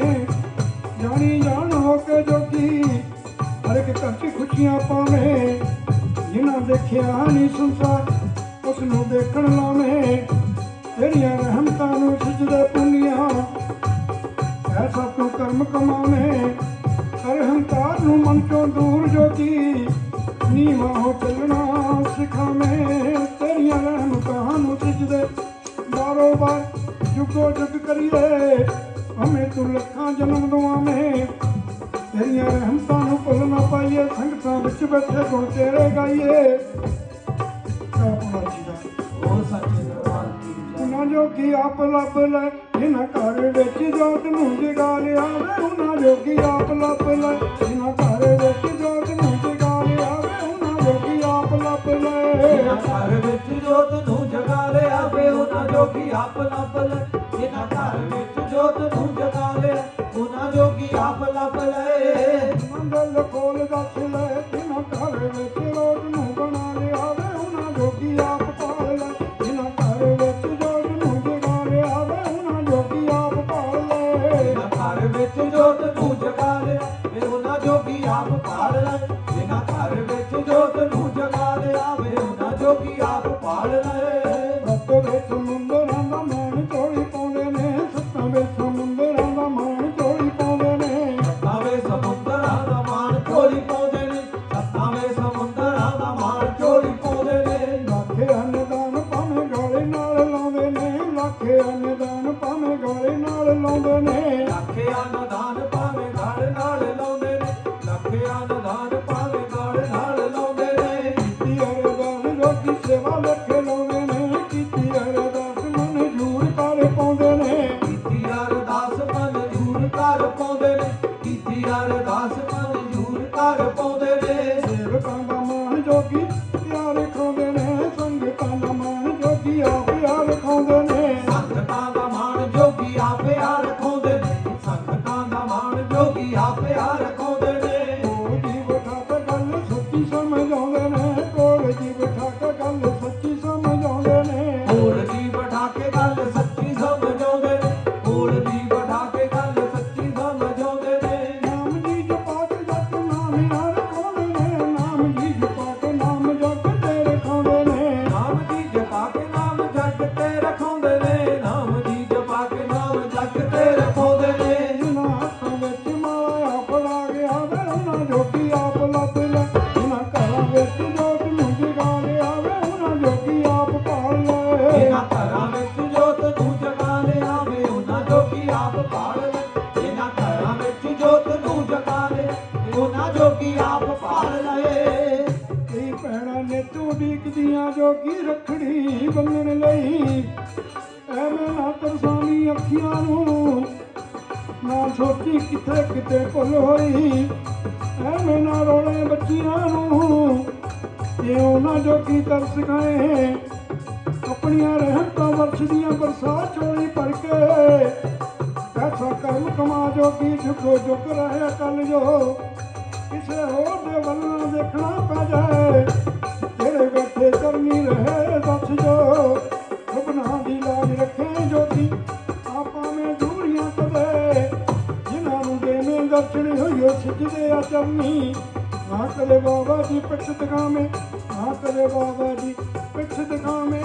ਜਾਣੀ ਜਾਣ ਹੋ ਕੇ ਜੋਗੀ, ਹਰ ਇੱਕ ਘਰ 'ਚ ਖੁਸ਼ੀਆਂ ਪਾਵੇਂ। ਜਿਨ੍ਹਾਂ ਦੇਖਿਆ ਨਹੀਂ ਸੰਸਾਰ ਉਸ ਨੂੰ ਦੇਖਣ ਲਾਵੇਂ। ਤੇਰੀਆਂ ਰਹਿਮਤਾਂ ਨੂੰ ਸਜਦੇ ਪੁੰਨੀਆਂ। ਐਸਾ ਤੂੰ ਕਰਮ ਕਮਾਵੇਂ ਕਰ ਹੰਕਾਰ ਨੂੰ ਮਨ ਚੋਂ ਦੂਰ ਜੋਗੀ ਨੀਵਾ ਹੋ ਚੱਲਣਾ ਸਿਖਾਵੇਂ। ਤੇਰੀਆਂ ਰਹਿਮਤਾਂ ਨੂੰ ਸਜਦੇ ਬਾਰੋ ਬਾਰ ਜੁਗੋ ਜੁਗ ਕਰੀਏ ਹਮੇ ਤੂੰ ਲੱਖਾਂ ਜਨਮ ਦਵਾਵੇਂ। ਤੇਰੀਆਂ ਰਹਿਮਤਾਂ ਨੂੰ ਭੁੱਲ ਨਾ ਪਾਈਏ, ਸੰਗਤਾਂ ਵਿੱਚ ਬੈਠੇ ਗੁਣ ਤੇਰੇ ਗਾਈਏ। ਆਪਣਾ ਜੀ ਦਾ। ਉਹ ਸੱਚੇ ਦਰਬਾਰ ਜੈ ਜੋਗੀ ਆਪ ਲੱਭ ਲੈ ਜਿਨ੍ਹਾਂ ਘਰ ਵਿੱਚ ਜੋਤ ਨੂੰ ਜਗਾ ਲਿਆ ਵੇ ਉਹਨਾਂ ਜੋਗੀ ਆਪ ਲੱਭ ਲੈ ਜਿਨ੍ਹਾਂ ਘਰ ਵਿੱਚ ਜੋਤ ਨੂੰ ਜਗਾ ਲਿਆ ਵੇ ਉਹਨਾਂ ਜੋਗੀ ਆਪ ਲੱਭ ਲੈ। ਜਿਨ੍ਹਾਂ ਘਰ ਵਿੱਚ ਜੋਤ ਨੂੰ ਜਗਾ ਲਿਆ ਵੇ ਉਹਨਾਂ ਜੋਗੀ ਆਪ ਲੱਭ ਲੈ ਜਿਨ੍ਹਾਂ ਘਰ ਵਿੱਚ ਜੋਤ ਨੂੰ ਜਗਾ ਲਿਆ ਉਹਨਾਂ ਜੋਗੀ ਆਪ ਲੱਭ ਲੈ। ਮੰਗਲ ਖੋਲ ਦੱਸ ਲੈ आप पार रहे ਪਾਉਂਦੇ ਨੇ। ਕੀਤੀ ਅਰਦਾਸ ਮਨਜ਼ੂਰ ਕਰ ਪਾਉਂਦੇ ਨੇ। ਕਰਨੀ। ਨਾ ਕਰੇ ਬਾਬਾ ਜੀ ਪਿੱਛ ਦਿਖਾਵੇਂ, ਨਾ ਕਰੇ ਬਾਬਾ ਜੀ ਪਿੱਛ ਦਿਖਾਵੇਂ।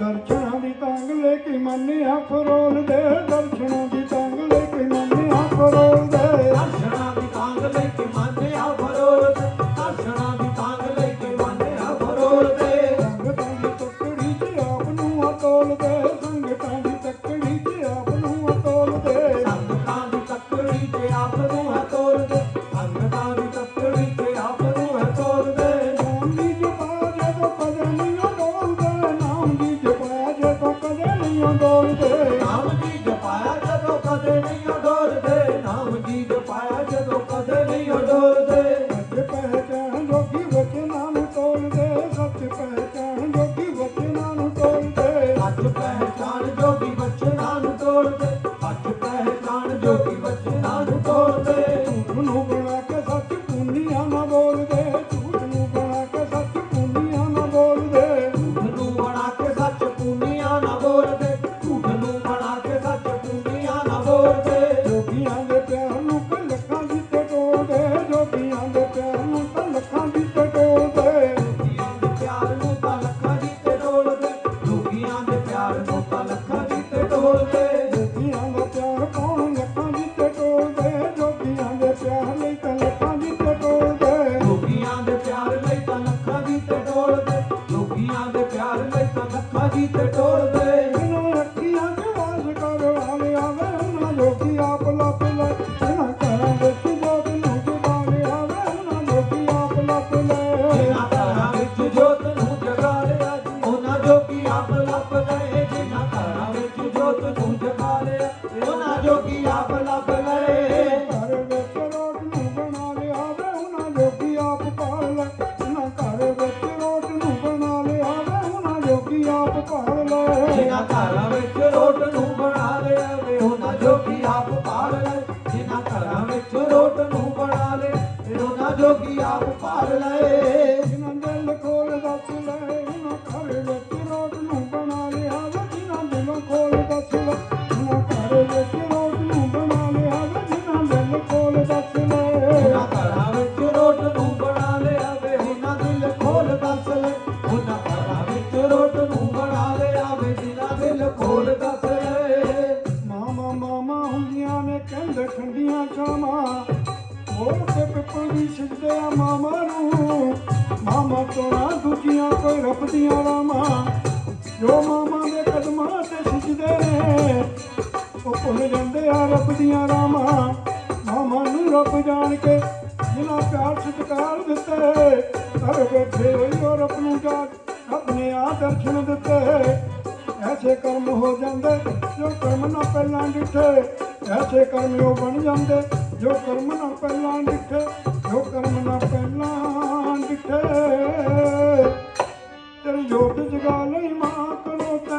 ਦਰਸ਼ਨਾਂ ਦੀ ਤਾਂਗ ਲੈ ਕੇ ਮੰਨਿਆ ਫਰੋਲ ਰੱਬ ਦੀਆਂ ਰਾਮਾਂ, ਮਾਮਾ ਨੂੰ ਰੱਬ ਜਾਣ ਕੇ ਜਿਨ੍ਹਾਂ ਪਿਆਰ ਸਤਿਕਾਰ ਦਿੱਤੇ, ਘਰ ਬੈਠੇ ਹੋਈ ਉਹ ਰੱਬ ਨੂੰ ਜਾਣ ਰੱਬ ਆ ਦਰਸ਼ਨ ਦਿੱਤੇ। ਐਸੇ ਕਰਮ ਹੋ ਜਾਂਦੇ ਜੋ ਕਰਮ ਨਾ ਪਹਿਲਾਂ ਡਿੱਠੇ। ਐਸੇ ਕਰਮ ਉਹ ਬਣ ਜਾਂਦੇ ਜੋ ਕਰਮ ਨਾ ਪਹਿਲਾਂ ਡਿੱਠੇ। ਜੋ ਕਰਮ ਨਾ ਪਹਿਲਾਂ ਡਿੱਠੇ। ਤੇਰੀ ਜੋਤ ਜਗਾ ਲਈ ਮਾਂ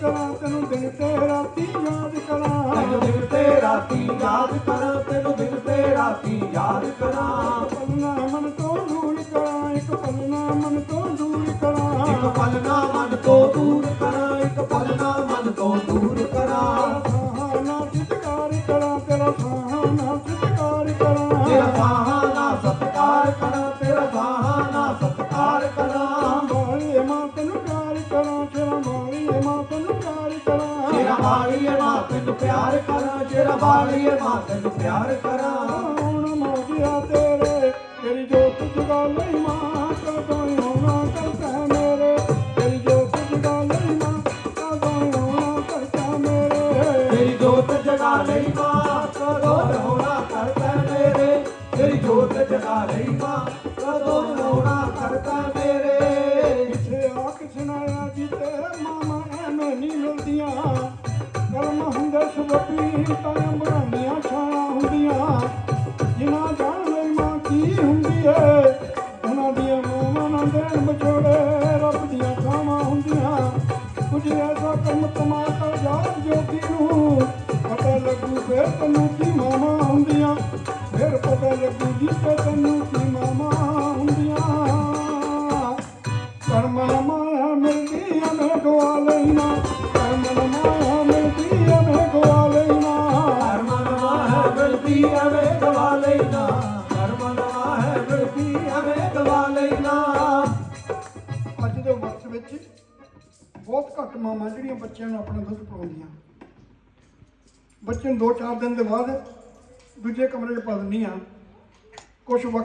ਕਰਾਂ ਤੈਨੂੰ ਦਿਨ ਤੇ ਰਾਤੀ ਯਾਦ ਕਰਾਂ। ਤੈਨੂੰ ਦਿਨ ਤੇ ਰਾਤੀ ਯਾਦ ਕਰਾਂ ਤੈਨੂੰ ਦਿਨ ਤੇ ਰਾਤੀ ਯਾਦ ਕਰਾਂ। ਪੰਨਾ ਮਨ ਤੋਂ ਦੂਰ ਕਰਾਂ ਇੱਕ ਪੰਨਾ ਮਨ ਤੋਂ ਦੂਰ ਕਰਾਂ। ਇੱਕ ਪੰਨਾ ਮਨ ਤੋਂ ਦੂਰ ਕਰਾਂ ਇੱਕ ਪੰਨਾ ਮਨ ਤੋਂ ਦੂਰ ਕਰਾਂ। ਤੇਰਾ ਵਾਲੀਏ ਮਾਂ ਤੈਨੂੰ ਪਿਆਰ ਕਰਾਂ। ਹੁਣ ਮੋਗਿਆ ਤੇਰੇ ਤੇਰੀ ਜੋਤ ਜਗਾ ਲਈ ਮਾਂ।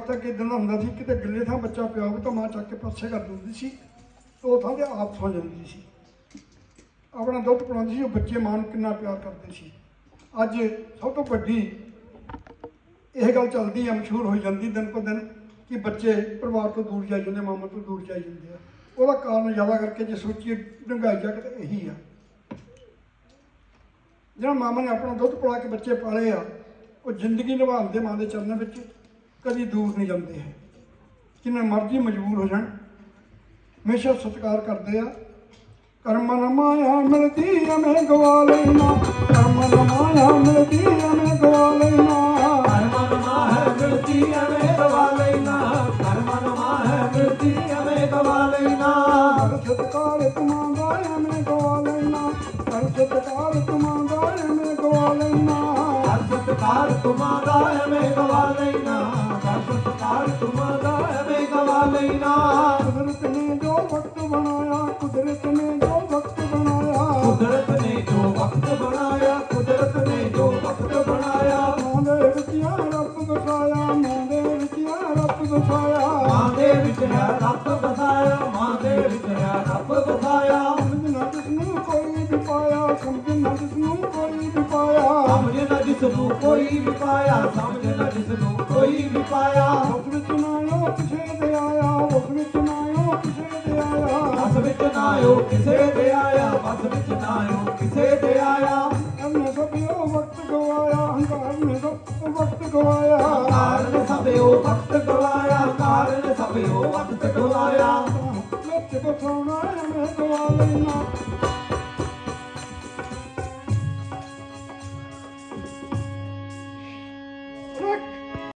ਵਕਤ ਅੱਗੇ ਇਦਾਂ ਦਾ ਹੁੰਦਾ ਸੀ, ਕਿਤੇ ਗਿੱਲੇ ਥਾਂ ਬੱਚਾ ਪਿਆ ਹੋਵੇ ਤਾਂ ਮਾਂ ਚੱਕ ਕੇ ਪਾਸੇ ਕਰ ਦਿੰਦੀ ਸੀ ਉਹ ਥਾਂ ਤੇ ਆਪ ਸੌ ਜਾਂਦੀ ਸੀ। ਆਪਣਾ ਦੁੱਧ ਪਿਲਾਉਂਦੀ ਸੀ, ਉਹ ਬੱਚੇ ਮਾਂ ਨੂੰ ਕਿੰਨਾ ਪਿਆਰ ਕਰਦੇ ਸੀ। ਅੱਜ ਸਭ ਤੋਂ ਵੱਡੀ ਇਹ ਗੱਲ ਚੱਲਦੀ ਆ, ਮਸ਼ਹੂਰ ਹੋਈ ਜਾਂਦੀ ਦਿਨ ਕੋ ਦਿਨ ਕਿ ਬੱਚੇ ਪਰਿਵਾਰ ਤੋਂ ਦੂਰ ਜਾਈ ਜਾਂਦੇ ਮਾਮਾ ਤੋਂ ਦੂਰ ਜਾਈ ਜਾਂਦੇ ਆ। ਉਹਦਾ ਕਾਰਨ ਜ਼ਿਆਦਾ ਕਰਕੇ ਜੇ ਸੋਚੀਏ ਡੰਗਾਈ ਜਾ ਕੇ ਇਹੀ ਆ। ਜਿਹੜਾ ਮਾਮਾ ਨੇ ਆਪਣਾ ਦੁੱਧ ਪਿਲਾ ਕੇ ਬੱਚੇ ਪਾਲੇ ਆ, ਉਹ ਜ਼ਿੰਦਗੀ ਨਿਭਾਉਂਦੇ ਮਾਂ ਦੇ ਚਰਨਾਂ ਵਿੱਚ ਕਦੀ ਦੂਰ ਨਹੀਂ ਜਾਂਦੇ ਹੈ। ਜਿੰਨੇ ਮਰਜ਼ੀ ਮਜਬੂਰ ਹੋ ਜਾਣ। ਹਮੇਸ਼ਾ ਸਤਿਕਾਰ ਕਰਦੇ ਆ। ਕਰਮ ਨ ਮਾਇਆ ਮਿਲਦੀ ਐਵੇਂ ਗਵਾ ਲੈਣਾ ਕਰਮ ਨ ਮਾਇਆ ਮਿਲਦੀ ਐਵੇਂ ਗਵਾ ਲੈਣਾ ਕਰਮ ਹੈ ਮਿਲਦੀ ਐਵੇਂ ਗਵਾ ਲੈਣਾ ਕਰਮ ਹੈ ਮਿਲਦੀ ਐਵੇਂ ਗਵਾ ਲੈਣਾ ਕਰ ਸਤਕਾਰ ਤੁਮਾਂਦਾ ਐਵੇਂ ਗਵਾ ਲੈਣਾ ਕਰ ਸਤਕਾਰ ਤੁਮਾਂਦਾ ਐਵੇਂ ਗਵਾ ਲੈਣਾ ਸਤਕਾਰ ਤੁਮਾਦਾ ਐਵੇਂ ਗਵਾ ਲੈਣਾ। ਹਰ ਸਤਕਾਰ ਤੁਮਾਦਾ ਐਵੇਂ ਗਵਾ ਲੈਣਾ। ਕੁਦਰਤ ਨੇ ਜੋ ਵਕਤ ਬਣਾਇਆ ਕੁਦਰਤ ਨੇ ਜੋ ਵਕਤ ਬਣਾਇਆ। ਕੁਦਰਤ ਕੋਈ ਵੀ ਪਾਇਆ ਸਮਝ ਨਾ ਜਿਸ ਨੂੰ ਕੋਈ ਵੀ ਪਾਇਆ। ਉਸ ਵਿੱਚ ਨਾ ਉਹ ਕਿਸੇ ਦੇ ਆਇਆ ਉਸ ਵਿੱਚ ਨਾ ਉਹ ਕਿਸੇ ਦੇ ਆਇਆ। ਬਸ ਵਿੱਚ ਨਾ ਉਹ ਕਿਸੇ ਦੇ ਆਇਆ ਬਸ ਵਿੱਚ ਨਾ ਉਹ ਕਿਸੇ ਦੇ ਆਇਆ। ਇਹਨੇ ਸਭ ਉਹ ਵਕਤ ਗਵਾਇਆ ਹੰਕਾਰ ਨੇ ਸਭ ਵਕਤ ਗਵਾਇਆ। ਕਾਰਨ ਸਭ ਉਹ ਵਕਤ ਗਵਾਇਆ ਕਾਰਨ ਸਭ ਉਹ ਵਕਤ ਗਵਾਇਆ। ਲੱਤ ਬਸਾਉਣਾ ਐਵੇਂ ਗਵਾ ਲੈਣਾ